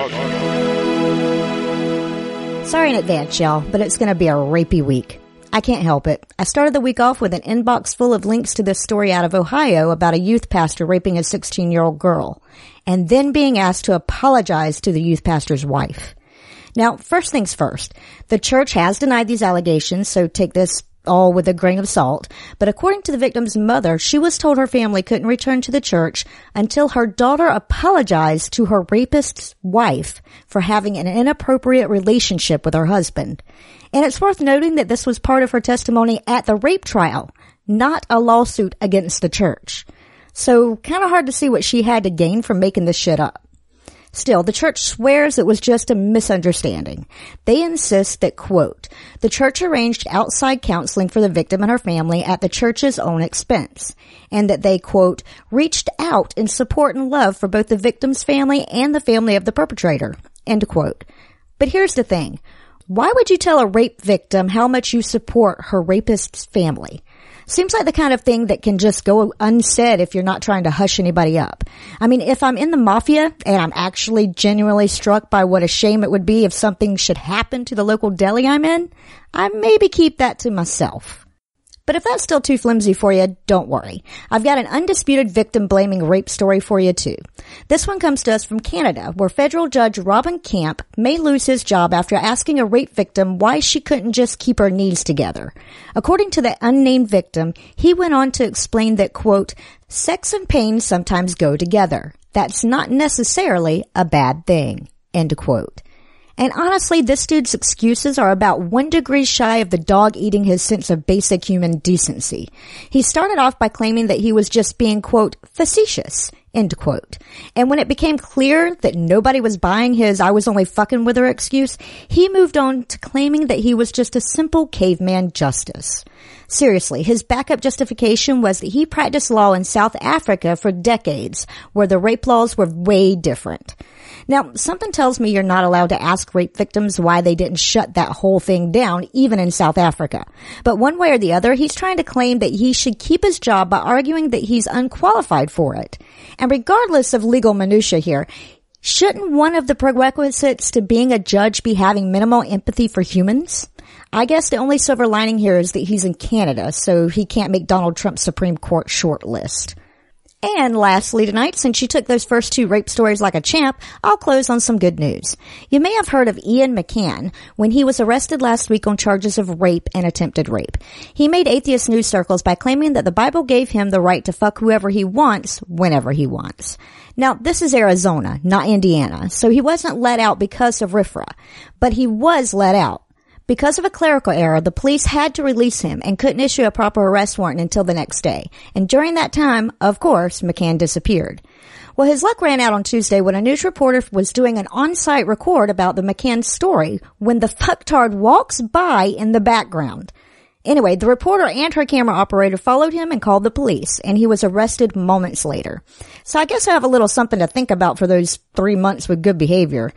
Sorry in advance, y'all, but it's going to be a rapey week. I can't help it. I started the week off with an inbox full of links to this story out of Ohio about a youth pastor raping a 16 year old girl, and then being asked to apologize to the youth pastor's wife. Now, first things first, the church has denied these allegations, so take this all with a grain of salt. But according to the victim's mother, she was told her family couldn't return to the church until her daughter apologized to her rapist's wife for having an inappropriate relationship with her husband. And it's worth noting that this was part of her testimony at the rape trial, not a lawsuit against the church. So kind of hard to see what she had to gain from making this shit up. Still, the church swears it was just a misunderstanding. They insist that, quote, the church arranged outside counseling for the victim and her family at the church's own expense, and that they, quote, reached out in support and love for both the victim's family and the family of the perpetrator, end quote. But here's the thing. Why would you tell a rape victim how much you support her rapist's family? Seems like the kind of thing that can just go unsaid if you're not trying to hush anybody up. I mean, if I'm in the mafia and I'm actually genuinely struck by what a shame it would be if something should happen to the local deli I'm in, I maybe keep that to myself. But if that's still too flimsy for you, don't worry. I've got an undisputed victim blaming rape story for you too. This one comes to us from Canada, where federal judge Robin Camp may lose his job after asking a rape victim why she couldn't just keep her knees together. According to the unnamed victim, he went on to explain that quote, sex and pain sometimes go together. That's not necessarily a bad thing. End quote. And honestly, this dude's excuses are about one degree shy of the dog eating his sense of basic human decency. He started off by claiming that he was just being, quote, facetious, end quote. And when it became clear that nobody was buying his I was only fucking with her excuse, he moved on to claiming that he was just a simple caveman justice. Seriously, his backup justification was that he practiced law in South Africa for decades, where the rape laws were way different. Now, something tells me you're not allowed to ask rape victims why they didn't shut that whole thing down, even in South Africa. But one way or the other, he's trying to claim that he should keep his job by arguing that he's unqualified for it. And regardless of legal minutia here, shouldn't one of the prerequisites to being a judge be having minimal empathy for humans? I guess the only silver lining here is that he's in Canada, so he can't make Donald Trump's Supreme Court short list. And lastly tonight, since you took those first two rape stories like a champ, I'll close on some good news. You may have heard of Ian McCann when he was arrested last week on charges of rape and attempted rape. He made atheist news circles by claiming that the Bible gave him the right to fuck whoever he wants, whenever he wants. Now, this is Arizona, not Indiana, so he wasn't let out because of RFRA, but he was let out. Because of a clerical error, the police had to release him and couldn't issue a proper arrest warrant until the next day. And during that time, of course, McCann disappeared. Well, his luck ran out on Tuesday when a news reporter was doing an on-site record about the McCann story when the fucktard walks by in the background. Anyway, the reporter and her camera operator followed him and called the police, and he was arrested moments later. So I guess I have a little something to think about for those three months with good behavior.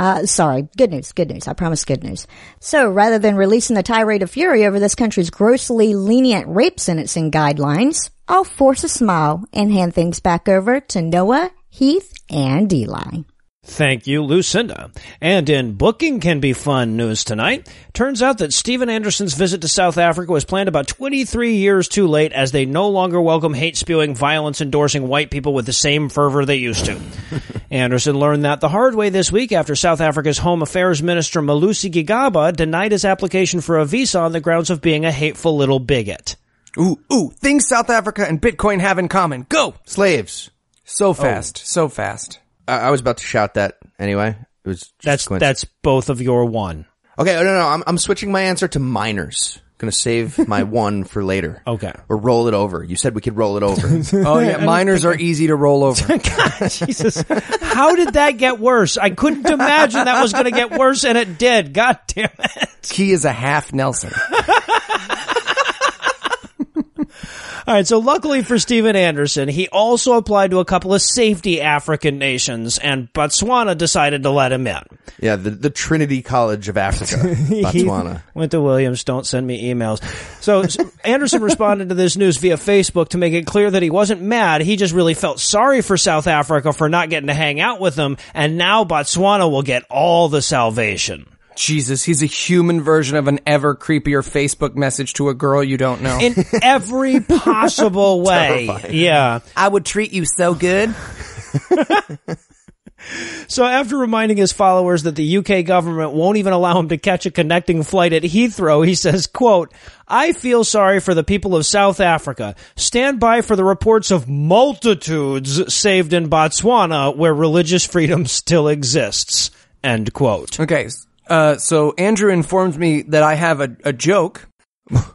Uh, sorry. Good news. Good news. I promise good news. So rather than releasing the tirade of fury over this country's grossly lenient rape sentencing guidelines, I'll force a smile and hand things back over to Noah, Heath, and Eli. Thank you, Lucinda. And in Booking Can Be Fun news tonight, turns out that Steven Anderson's visit to South Africa was planned about 23 years too late as they no longer welcome hate spewing, violence endorsing white people with the same fervor they used to. Anderson learned that the hard way this week after South Africa's Home Affairs Minister Malusi Gigaba denied his application for a visa on the grounds of being a hateful little bigot. Ooh, ooh, things South Africa and Bitcoin have in common. Go! Slaves. So oh. fast, so fast. I, I was about to shout that anyway. It was just That's that's both of your one. Okay, no, no, no. I'm, I'm switching my answer to minors. Gonna save my one for later. Okay. Or roll it over. You said we could roll it over. Oh yeah, miners are easy to roll over. God, Jesus. How did that get worse? I couldn't imagine that was going to get worse, and it did. God damn it. He is a half Nelson. All right, so luckily for Steven Anderson, he also applied to a couple of safety African nations, and Botswana decided to let him in. yeah, the, the Trinity College of Africa, Botswana. went to Williams. Don't send me emails. So Anderson responded to this news via Facebook to make it clear that he wasn't mad. He just really felt sorry for South Africa for not getting to hang out with them, and now Botswana will get all the salvation. Jesus, he's a human version of an ever creepier Facebook message to a girl you don't know. In every possible way. Yeah. I would treat you so good. So after reminding his followers that the UK government won't even allow him to catch a connecting flight at Heathrow, he says, quote, I feel sorry for the people of South Africa. Stand by for the reports of multitudes saved in Botswana where religious freedom still exists. End quote. Okay, uh, so Andrew informs me that I have a, a joke.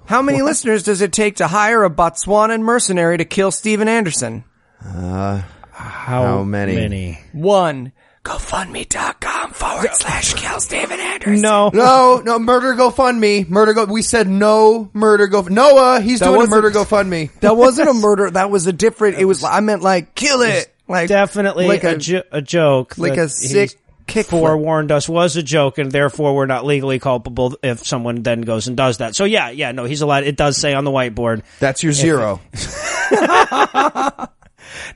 How many listeners does it take to hire a Botswanan mercenary to kill Steven Anderson? How, many? One. GoFundMe.com forward slash kill Steven Anderson. No. No, no, murder GoFundMe. Murder Go. We said no murder Go. Noah, he's That doing a wasn't- murder GoFundMe. That wasn't a murder. That was a different. It was. I meant like kill it. Like Definitely like a, a, jo- a joke. like a sick he's kick. Forewarned us was a joke, and therefore we're not legally culpable if someone then goes and does that. So yeah, yeah, no, he's allowed. It does say on the whiteboard. That's your zero.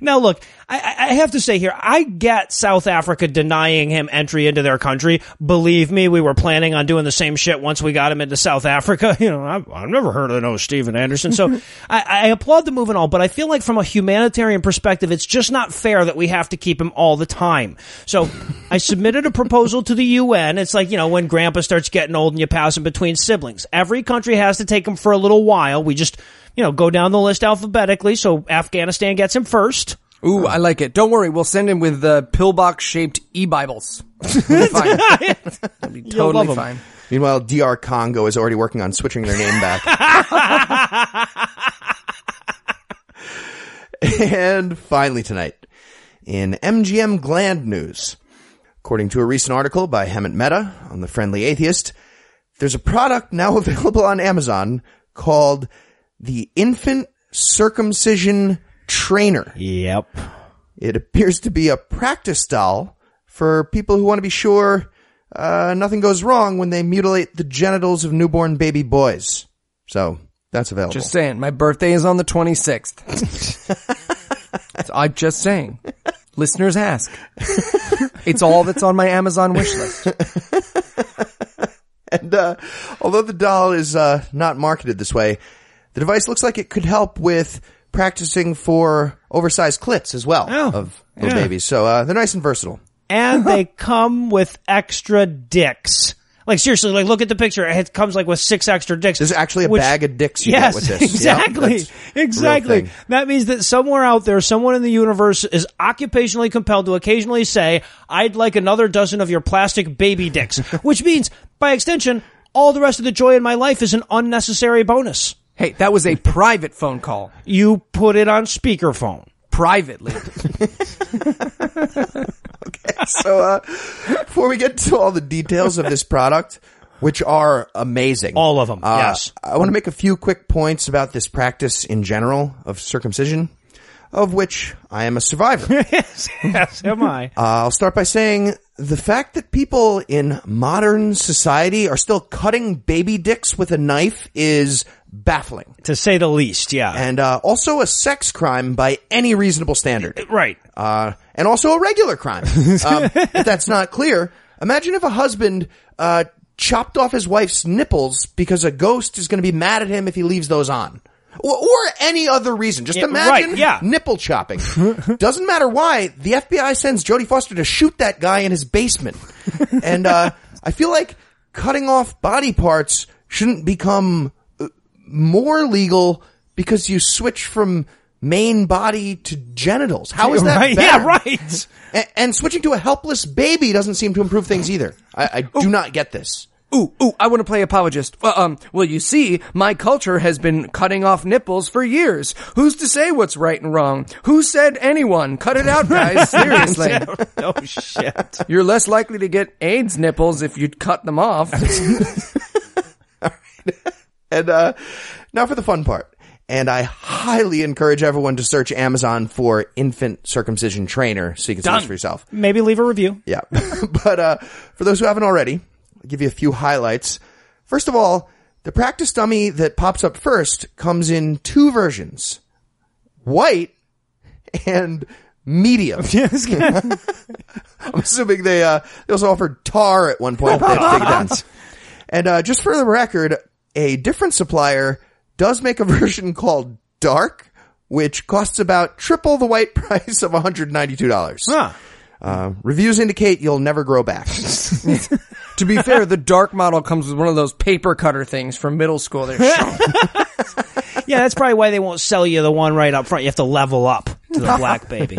Now look, I, I have to say here, I get South Africa denying him entry into their country. Believe me, we were planning on doing the same shit once we got him into South Africa. You know, I've, I've never heard of no Steven Anderson. So I, I applaud the move and all, but I feel like from a humanitarian perspective, it's just not fair that we have to keep him all the time. So I submitted a proposal to the UN. It's like, you know, when grandpa starts getting old and you pass him between siblings. Every country has to take him for a little while. We just, you know, go down the list alphabetically. So Afghanistan gets him first. Ooh, I like it. Don't worry, we'll send him with the pillbox shaped e-Bibles. It'll be fine. It'll be You'll love totally 'em. fine. Meanwhile, DR Congo is already working on switching their name back. and finally tonight, in MGM Gland news, according to a recent article by Hemant Mehta on the Friendly Atheist, there's a product now available on Amazon called the Infant Circumcision Trainer. Yep. It appears to be a practice doll for people who want to be sure uh, nothing goes wrong when they mutilate the genitals of newborn baby boys. So that's available. Just saying, my birthday is on the 26th. So I'm just saying. Listeners ask. It's all that's on my Amazon wish list. and uh, although the doll is uh, not marketed this way, the device looks like it could help with practicing for oversized clits as well Oh, of little yeah. babies. So uh, they're nice and versatile. and they come with extra dicks. Like seriously, like look at the picture. It comes like with six extra dicks. There's actually a Which- bag of dicks you yes, get with this. Exactly, that's a real exactly. thing. That means that somewhere out there, someone in the universe is occupationally compelled to occasionally say, "I'd like another dozen of your plastic baby dicks," which means, by extension, all the rest of the joy in my life is an unnecessary bonus. Hey, that was a private phone call. You put it on speakerphone. Privately. Okay, so uh, before we get to all the details of this product, which are amazing, All of them, uh, yes. I want to make a few quick points about this practice in general of circumcision, of which I am a survivor. uh, yes, yes, am I? I'll start by saying the fact that people in modern society are still cutting baby dicks with a knife is baffling, to say the least, yeah. and uh, also a sex crime by any reasonable standard. right. uh, and also a regular crime. Um, if that's not clear, imagine if a husband uh, chopped off his wife's nipples because a ghost is going to be mad at him if he leaves those on. Or, or any other reason. Just Yeah, imagine right, yeah. nipple chopping. Doesn't matter why. The FBI sends Jodie Foster to shoot that guy in his basement. and uh, I feel like cutting off body parts shouldn't become uh, more legal because you switch from main body to genitals. How is that right? Yeah, right. And, and switching to a helpless baby doesn't seem to improve things either. I, I do not get this. Ooh, ooh, I want to play apologist. Well, um, well, you see, my culture has been cutting off nipples for years. Who's to say what's right and wrong? Who said anyone? Cut it out, guys. Seriously. oh shit. You're less likely to get AIDS nipples if you'd cut them off. And uh, now for the fun part. And I highly encourage everyone to search Amazon for infant circumcision trainer so you can see this for yourself. Maybe leave a review. Yeah. but uh, for those who haven't already, I'll give you a few highlights. First of all, the practice dummy that pops up first comes in two versions. White and medium. I'm assuming they uh, they also offered tar at one point. but They had to take it down. And uh, just for the record, a different supplier does make a version called Dark, which costs about triple the white price of $192. Huh. Uh, reviews indicate you'll never grow back. to be fair, the dark model comes with one of those paper cutter things from middle school. They're. Yeah, that's probably why they won't sell you the one right up front. You have to level up to the black baby.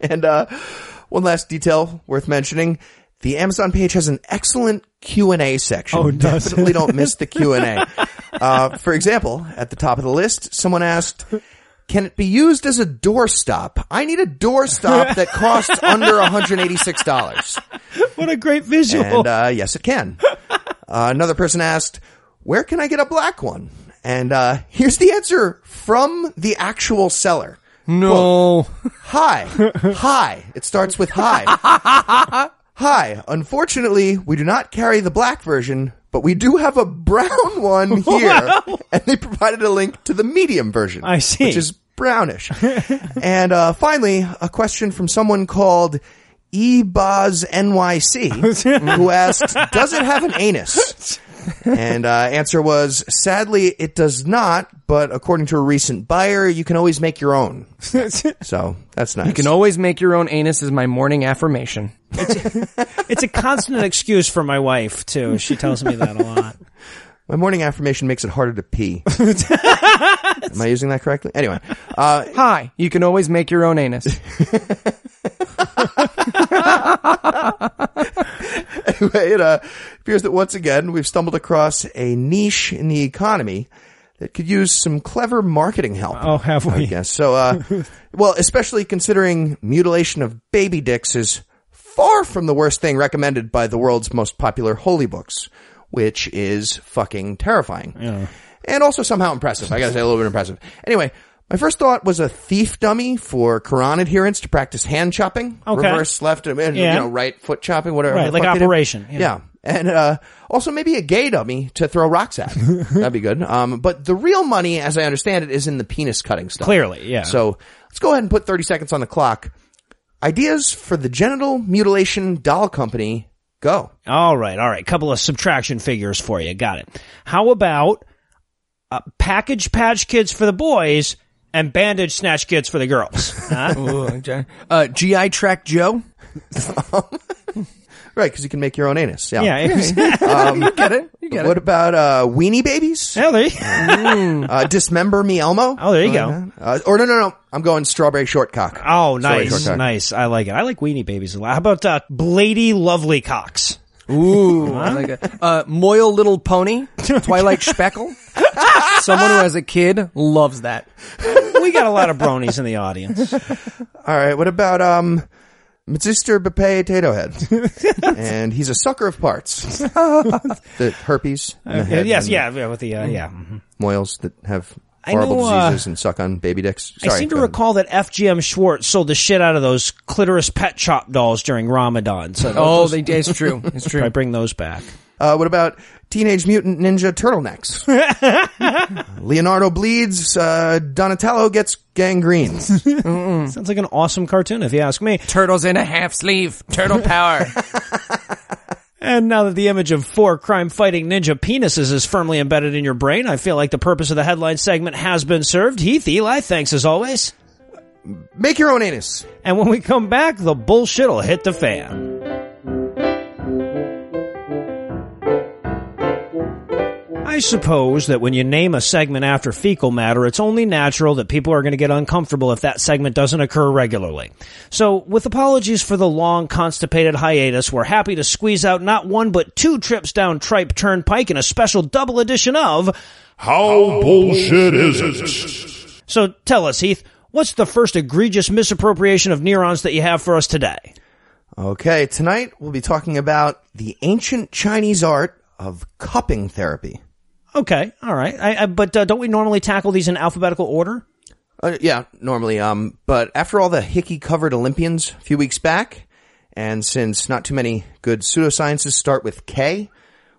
and uh, one last detail worth mentioning: the Amazon page has an excellent Q and A section. Oh, does it? Definitely don't miss the Q and A. Uh, for example, at the top of the list, someone asked. Can it be used as a doorstop? I need a doorstop that costs under $186. What a great visual. And uh, yes, it can. Uh, another person asked, "Where can I get a black one?" And uh, here's the answer from the actual seller. no. Hi, hi. It starts with hi. Hi. Unfortunately, we do not carry the black version, but we do have a brown one here, and they provided a link to the medium version. I see. which is brownish. and uh, finally, a question from someone called Ebaz NYC, who asked, "Does it have an anus?" And uh, answer was, "Sadly, it does not. But according to a recent buyer, you can always make your own." So that's nice. You can always make your own anus is my morning affirmation. It's a constant excuse for my wife too. She tells me that a lot. My morning affirmation makes it harder to pee. Am I using that correctly? Anyway, uh, Hi, you can always make your own anus. anyway, it uh, appears that once again we've stumbled across a niche in the economy that could use some clever marketing help. Oh, have I we? guess so. Uh, well, especially considering mutilation of baby dicks is far from the worst thing recommended by the world's most popular holy books, which is fucking terrifying. And also somehow impressive. I gotta say a little bit impressive. Anyway, my first thought was a thief dummy for Quran adherents to practice hand chopping, Okay. reverse left and Yeah. you know right foot chopping, whatever. Right, like fuck they do. Operation, yeah. Yeah. And uh, also maybe a gay dummy to throw rocks at. That'd be good. Um, but the real money, as I understand it, is in the penis cutting stuff. Clearly, yeah. So let's go ahead and put 30 seconds on the clock. Ideas for the genital mutilation doll company. Go. All right, all right. Couple of subtraction figures for you. Got it. How about uh, package patch kids for the boys and bandage snatch kids for the girls? Huh? Ooh, J- uh, GI Track Joe? Right, because you can make your own anus. Yeah. yeah. it- You get it? You get What it. about uh, weenie babies? yeah, there you Uh, dismember me Elmo? Oh, there you go. Uh, or no, no, no. I'm going strawberry shortcock. Oh, Strawberry nice, shortcock. nice. I like it. I like weenie babies a lot. How about uh, Blady Lovely Cocks? Ooh, I like it. Uh, Moyle Little Pony? Twilight Speckle? Someone who has a kid loves that. We got a lot of bronies in the audience. All right. What about um, Mr. Bepe Tato Head? and he's a sucker of parts. the herpes. the head yes, and yeah, yeah, with the uh, yeah. mhm. Moils that have I horrible know, uh, diseases and suck on baby dicks. Sorry, I seem to go ahead. recall that FGM Schwartz sold the shit out of those clitoris pet shop dolls during Ramadan. So Oh, they, it's true. It's true. I bring those back. Uh, what about Teenage Mutant Ninja Turtlenecks? Leonardo bleeds. Uh, Donatello gets gangrene. Sounds like an awesome cartoon, if you ask me. Turtles in a half sleeve. Turtle power. And now that the image of four crime-fighting ninja penises is firmly embedded in your brain, I feel like the purpose of the headline segment has been served. Heath, Eli, thanks as always. Make your own anus. And when we come back, the bullshit will hit the fan. I suppose that when you name a segment after fecal matter, it's only natural that people are going to get uncomfortable if that segment doesn't occur regularly. So, with apologies for the long constipated hiatus, we're happy to squeeze out not one but two trips down Tripe Turnpike in a special double edition of How bullshit is it? So tell us, Heath, what's the first egregious misappropriation of neurons that you have for us today? Okay, tonight we'll be talking about the ancient Chinese art of cupping therapy. Okay, all right. I, I, but uh, don't we normally tackle these in alphabetical order? Uh, yeah, normally. Um, but after all the hickey covered Olympians a few weeks back, and since not too many good pseudosciences start with K,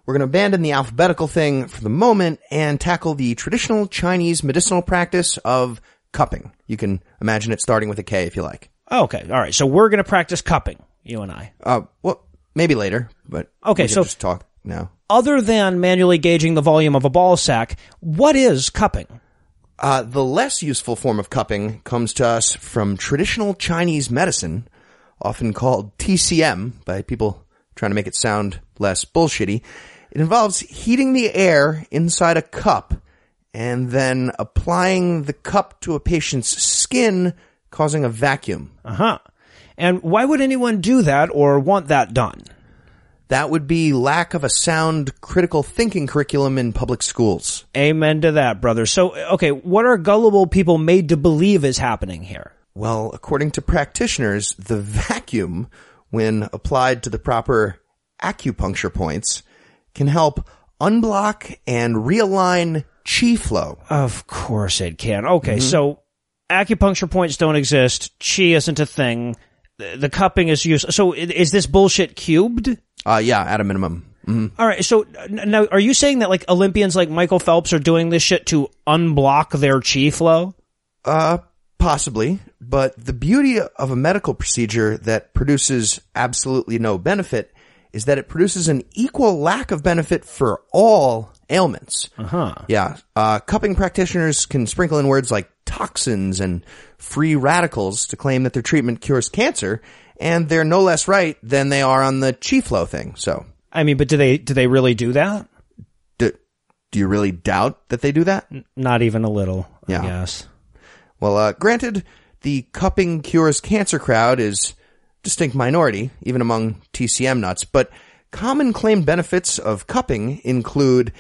we're going to abandon the alphabetical thing for the moment and tackle the traditional Chinese medicinal practice of cupping. You can imagine it starting with a K if you like. Okay, all right. So we're going to practice cupping, you and I. Uh, well, maybe later, but Okay, so- just talk now. Other than manually gauging the volume of a ball sack, what is cupping? Uh, the less useful form of cupping comes to us from traditional Chinese medicine, often called TCM by people trying to make it sound less bullshitty. It involves heating the air inside a cup and then applying the cup to a patient's skin, causing a vacuum. Uh huh. And why would anyone do that or want that done? That would be lack of a sound critical thinking curriculum in public schools. Amen to that, brother. So, okay, what are gullible people made to believe is happening here? Well, according to practitioners, the vacuum, when applied to the proper acupuncture points, can help unblock and realign chi flow. Of course it can. Okay, mm-hmm. so acupuncture points don't exist. Chi isn't a thing. The the cupping is used. So is this bullshit cubed? Uh, yeah, at a minimum. Mhm. All right. So now, are you saying that like Olympians like Michael Phelps are doing this shit to unblock their chi flow? Uh, Possibly, but the beauty of a medical procedure that produces absolutely no benefit is that it produces an equal lack of benefit for all ailments. Uh-huh. Yeah. Uh, cupping practitioners can sprinkle in words like toxins and free radicals to claim that their treatment cures cancer, and they're no less right than they are on the chi flow thing. So, I mean, but do they do they really do that? do, do you really doubt that they do that? Not even a little. Yeah. I guess. Well, uh, granted, the cupping cures cancer crowd is distinct minority, even among TCM nuts, but common claimed benefits of cupping include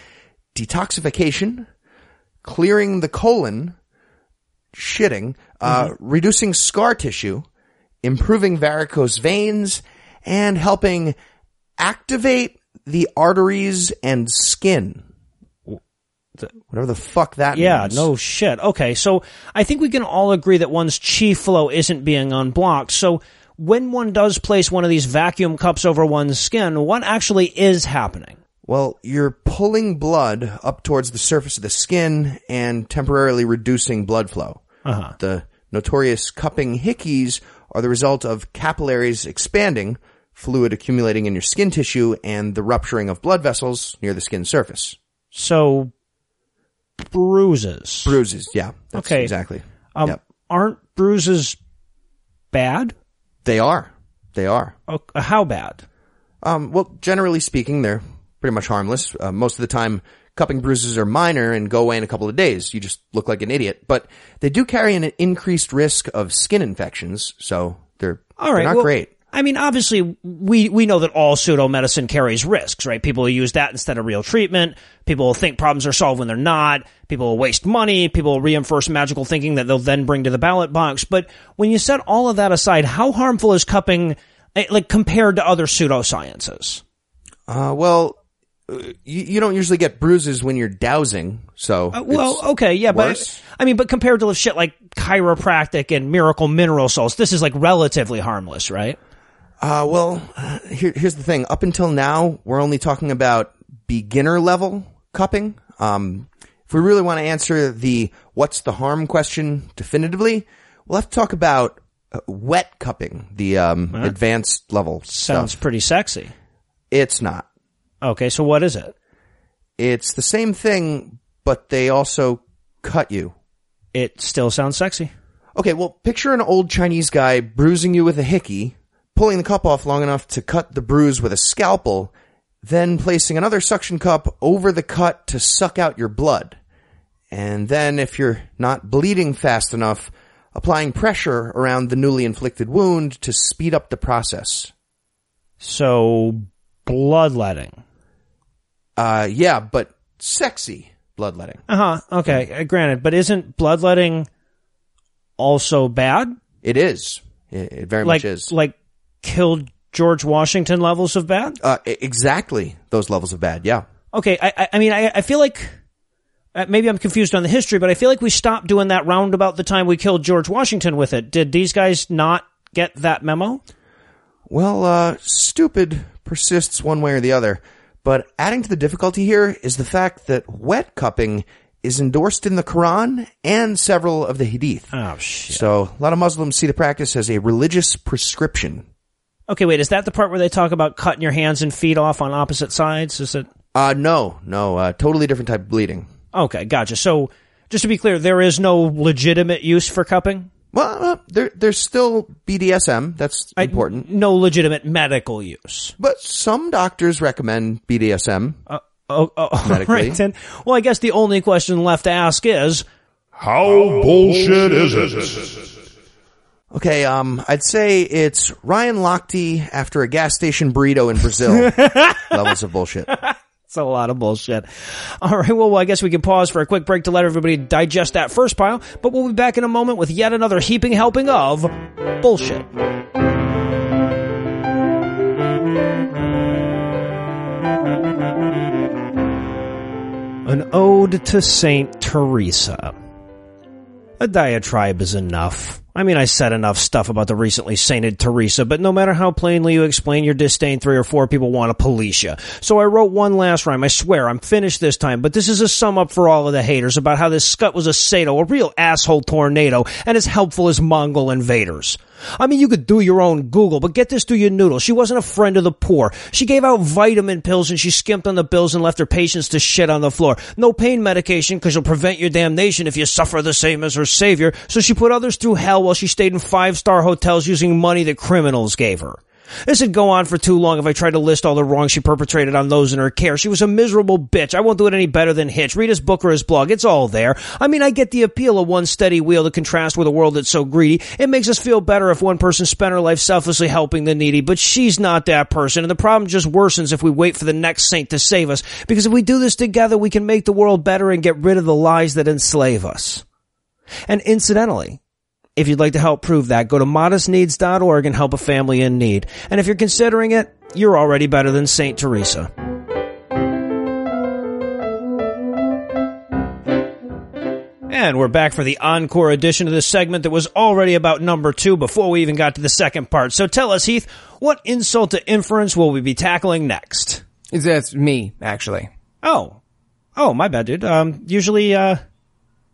detoxification, clearing the colon, shitting, uh, reducing scar tissue, improving varicose veins, and helping activate the arteries and skin. Whatever the fuck that means. Yeah, means. no shit. Okay, so I think we can all agree that one's chi flow isn't being unblocked. So when one does place one of these vacuum cups over one's skin, what actually is happening? Well, you're pulling blood up towards the surface of the skin and temporarily reducing blood flow. Uh-huh. The notorious cupping hickeys are the result of capillaries expanding, fluid accumulating in your skin tissue, and the rupturing of blood vessels near the skin surface. So bruises. Bruises, yeah. That's Okay. Exactly. Um, Yep. aren't bruises bad? They are. They are. Oh, how bad? Um, well, generally speaking, they're pretty much harmless. Uh, most of the time, cupping bruises are minor and go away in a couple of days. You just look like an idiot. But they do carry an increased risk of skin infections, so they're, All right, they're not well, great. I mean, obviously, we, we know that all pseudo medicine carries risks, right? People will use that instead of real treatment. People will think problems are solved when they're not. People will waste money. People will reinforce magical thinking that they'll then bring to the ballot box. But when you set all of that aside, how harmful is cupping, eh, like, compared to other pseudosciences? Uh, well, you, you don't usually get bruises when you're dowsing, so. Uh, well, okay, yeah, worse. but I mean, but compared to shit like chiropractic and miracle mineral salts, this is like relatively harmless, right? Uh, well, uh, here, here's the thing. Up until now, we're only talking about beginner level cupping. Um, if we really want to answer the what's the harm question definitively, we'll have to talk about uh, wet cupping, the um, advanced level Sounds stuff. pretty sexy. It's not. Okay, so what is it? It's the same thing, but they also cut you. It still sounds sexy. Okay, well, picture an old Chinese guy bruising you with a hickey, pulling the cup off long enough to cut the bruise with a scalpel, then placing another suction cup over the cut to suck out your blood. And then, if you're not bleeding fast enough, applying pressure around the newly inflicted wound to speed up the process. So, bloodletting. Uh, yeah, but sexy bloodletting. Uh huh. Okay, uh, granted, but isn't bloodletting also bad? It is. It, it very Like, much is. like killed George Washington levels of bad? uh, exactly those levels of bad, yeah. Okay, I, I, I mean, I, I feel like uh, maybe I'm confused on the history, but I feel like we stopped doing that round about the time we killed George Washington with it. Did these guys not get that memo? Well, uh, stupid persists one way or the other. But adding to the difficulty here is the fact that wet cupping is endorsed in the Quran and several of the Hadith. Oh shit. So a lot of Muslims see the practice as a religious prescription. Okay, wait, is that the part where they talk about cutting your hands and feet off on opposite sides? Is it? Uh, no, no, uh, totally different type of bleeding. Okay, gotcha. So, just to be clear, there is no legitimate use for cupping? Well, uh, there, there's still BDSM. That's I- important. no legitimate medical use. But some doctors recommend BDSM. Oh, oh, Medically. right then. Well, I guess the only question left to ask is, How bullshit is it? Okay, um, I'd say it's Ryan Lochte after a gas station burrito in Brazil. Levels of bullshit. It's a lot of bullshit. All right, well, I guess we can pause for a quick break to let everybody digest that first pile, but we'll be back in a moment with yet another heaping helping of bullshit. An ode to Saint Teresa. A diatribe is enough. I mean, I said enough stuff about the recently sainted Teresa, but no matter how plainly you explain your disdain, three or four people want to police you. So I wrote one last rhyme. I swear, I'm finished this time, but this is a sum up for all of the haters about how this scut was a Sato, a real asshole tornado, and as helpful as Mongol invaders. I mean, you could do your own Google, but get this through your noodle. She wasn't a friend of the poor. She gave out vitamin pills and she skimped on the bills and left her patients to shit on the floor. No pain medication because she'll prevent your damnation if you suffer the same as her savior. So she put others through hell while she stayed in five star hotels using money that criminals gave her. This would go on for too long if I tried to list all the wrongs she perpetrated on those in her care. She was a miserable bitch. I won't do it any better than Hitch. Read his book or his blog. It's all there. I mean, I get the appeal of one steady wheel to contrast with a world that's so greedy. It makes us feel better if one person spent her life selflessly helping the needy, but she's not that person. And the problem just worsens if we wait for the next saint to save us. Because if we do this together, we can make the world better and get rid of the lies that enslave us. And incidentally, if you'd like to help prove that, go to modestneeds.org and help a family in need. And if you're considering it, you're already better than St. Teresa. And we're back for the encore edition of this segment that was already about number two before we even got to the second part. So tell us, Heath, what insult to inference will we be tackling next? That's me, actually. Oh. Oh, my bad, dude. Um, usually, uh,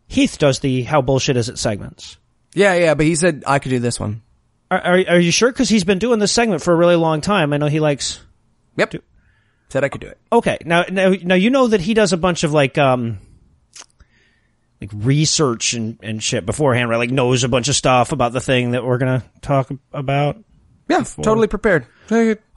Heath does the how bullshit is it segments. Yeah, yeah, but he said I could do this one. Are, are, are you sure? Because he's been doing this segment for a really long time. I know he likes. Yep. Said I could do it. Okay, now, now, now you know that he does a bunch of like, um, like research and, and shit beforehand, right? Like knows a bunch of stuff about the thing that we're gonna talk about. Yeah, totally prepared.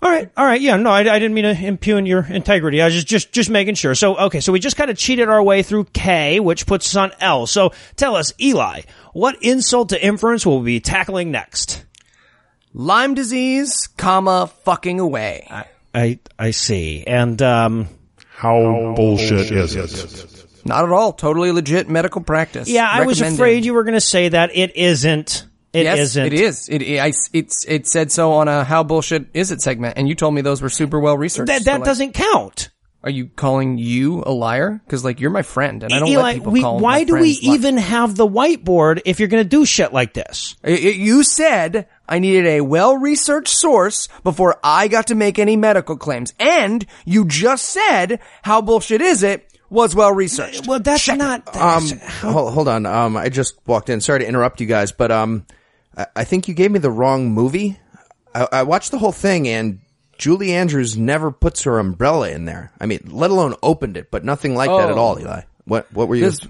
All right, all right, yeah, no, I, I didn't mean to impugn your integrity. I was just, just, just making sure. So, okay, so we just kind of cheated our way through K, which puts us on L. So, tell us, Eli, what insult to inference will we be tackling next? Lyme disease, comma, fucking away. I, I, I see. And, um, How bullshit is it? Not at all. Totally legit medical practice. yeah, I was afraid you were going to say that. It isn't. It yes, not it is. It, it, I, it's, it said so on a how bullshit is it segment, and you told me those were super well researched. That, that like, doesn't count. Are you calling you a liar? Because like you're my friend, and I don't Eli, let people we, call. why my do we friends li- even have the whiteboard if you're going to do shit like this? I- I- You said I needed a well-researched source before I got to make any medical claims, and you just said how bullshit is it was well researched. Well, that's not. Um, hold, hold on. Um, I just walked in. Sorry to interrupt you guys, but um, I, I think you gave me the wrong movie. I, I watched the whole thing, and Julie Andrews never puts her umbrella in there. I mean, let alone opened it, but nothing like that at Oh. all, Eli. What What were you? This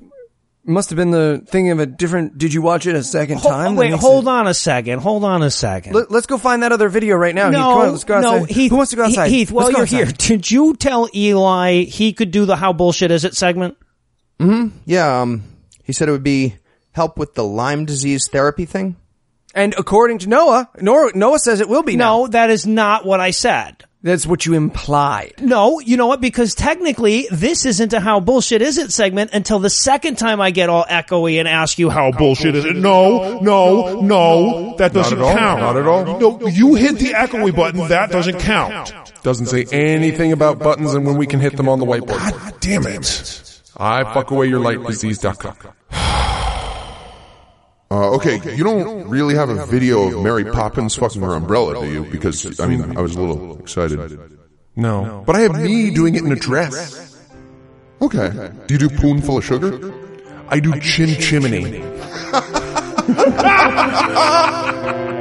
must have been the thing of a different. Did you watch it a second Hold- time? That wait, hold it- on a second. Hold on a second. Let, us go find that other video right now. Heath. no, Come on, let's go no. Heath. Who wants to go outside? Heath, while Let's you're here, did you tell Eli he could do the how bullshit is it segment? Hmm. Yeah. Um, he said it would be help with the Lyme disease therapy thing. And according to Noah, Noah, Noah says it will be. now. No, that is not what I said. that's what you implied. No, you know what? Because technically, this isn't a how bullshit is it segment until the second time I get all echoey and ask you how How bullshit is it? No, no, no. That doesn't at all. count. Not at all. No, you hit the echoey button. That doesn't count. Doesn't say anything about buttons and when we can hit them on the whiteboard. God damn it. I fuck away your light disease.com. Uh, okay, you don't really have a video of Mary Poppins fucking her umbrella, do you? Because, I mean, I was a little excited. No. But I have me doing it in a dress. Okay. Do you do Poonful of Sugar? I do chin chimney.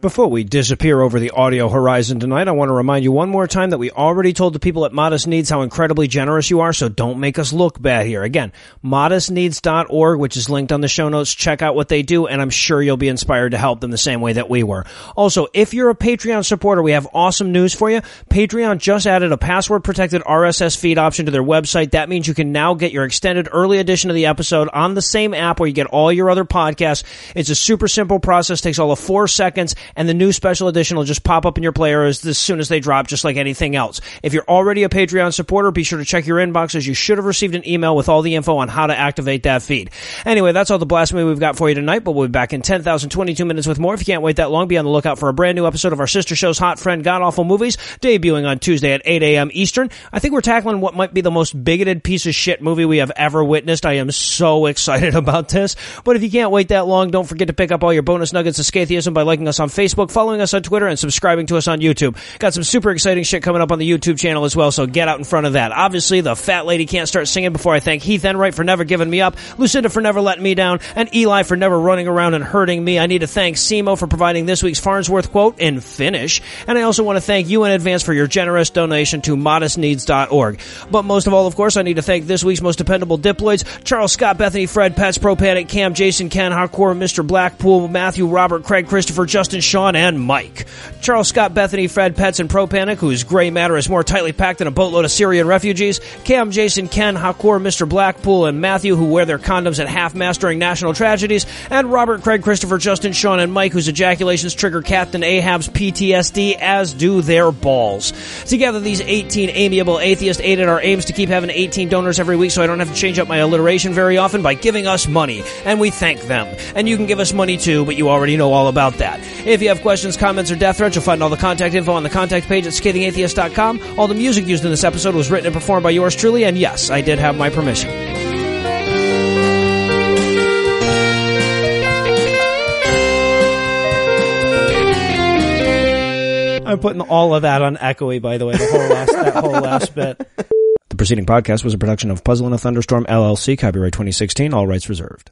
Before we disappear over the audio horizon tonight, I want to remind you one more time that we already told the people at Modest Needs how incredibly generous you are, so don't make us look bad here. Again, modestneeds.org, which is linked on the show notes. Check out what they do, and I'm sure you'll be inspired to help them the same way that we were. Also, if you're a Patreon supporter, we have awesome news for you. Patreon just added a password protected RSS feed option to their website. That means you can now get your extended early edition of the episode on the same app where you get all your other podcasts. It's a super simple process, takes all of four seconds, and the new special edition will just pop up in your player as, as soon as they drop, just like anything else. If you're already a Patreon supporter, be sure to check your inbox as you should have received an email with all the info on how to activate that feed. Anyway, that's all the blasphemy we've got for you tonight, but we'll be back in 10,022 minutes with more. If you can't wait that long, be on the lookout for a brand new episode of our sister show's Hot Friend God Awful Movies, debuting on Tuesday at 8 a.m. Eastern. I think we're tackling what might be the most bigoted piece of shit movie we have ever witnessed. I am so excited about this. But if you can't wait that long, don't forget to pick up all your bonus nuggets of Scatheism by liking us on Facebook, following us on Twitter, and subscribing to us on YouTube. Got some super exciting shit coming up on the YouTube channel as well, so get out in front of that. Obviously, the fat lady can't start singing before I thank Heath Enright for never giving me up, Lucinda for never letting me down, and Eli for never running around and hurting me. I need to thank Simo for providing this week's Farnsworth quote in Finnish, and I also want to thank you in advance for your generous donation to modestneeds.org. But most of all, of course, I need to thank this week's most dependable diploids, Charles Scott, Bethany, Fred, Pets, Pro Panic, Cam, Jason, Ken, Hardcore, Mr. Blackpool, Matthew, Robert, Craig, Christopher, Justin, Sean, and Mike. Charles Scott, Bethany, Fred, Pets, and Pro Panic, whose gray matter is more tightly packed than a boatload of Syrian refugees. Cam, Jason, Ken, Hakor, Mr. Blackpool, and Matthew, who wear their condoms at half mast during national tragedies. And Robert, Craig, Christopher, Justin, Sean, and Mike, whose ejaculations trigger Captain Ahab's PTSD, as do their balls. Together, these 18 amiable atheists aided our aims to keep having 18 donors every week so I don't have to change up my alliteration very often by giving us money. And we thank them. And you can give us money too, but you already know all about that. If you have questions, comments, or death threats, you'll find all the contact info on the contact page at scathingatheist.com. All the music used in this episode was written and performed by yours truly, and yes, I did have my permission. I'm putting all of that on echoey, by the way, the whole last, that whole last bit. The preceding podcast was a production of Puzzle in a Thunderstorm LLC, copyright 2016, all rights reserved.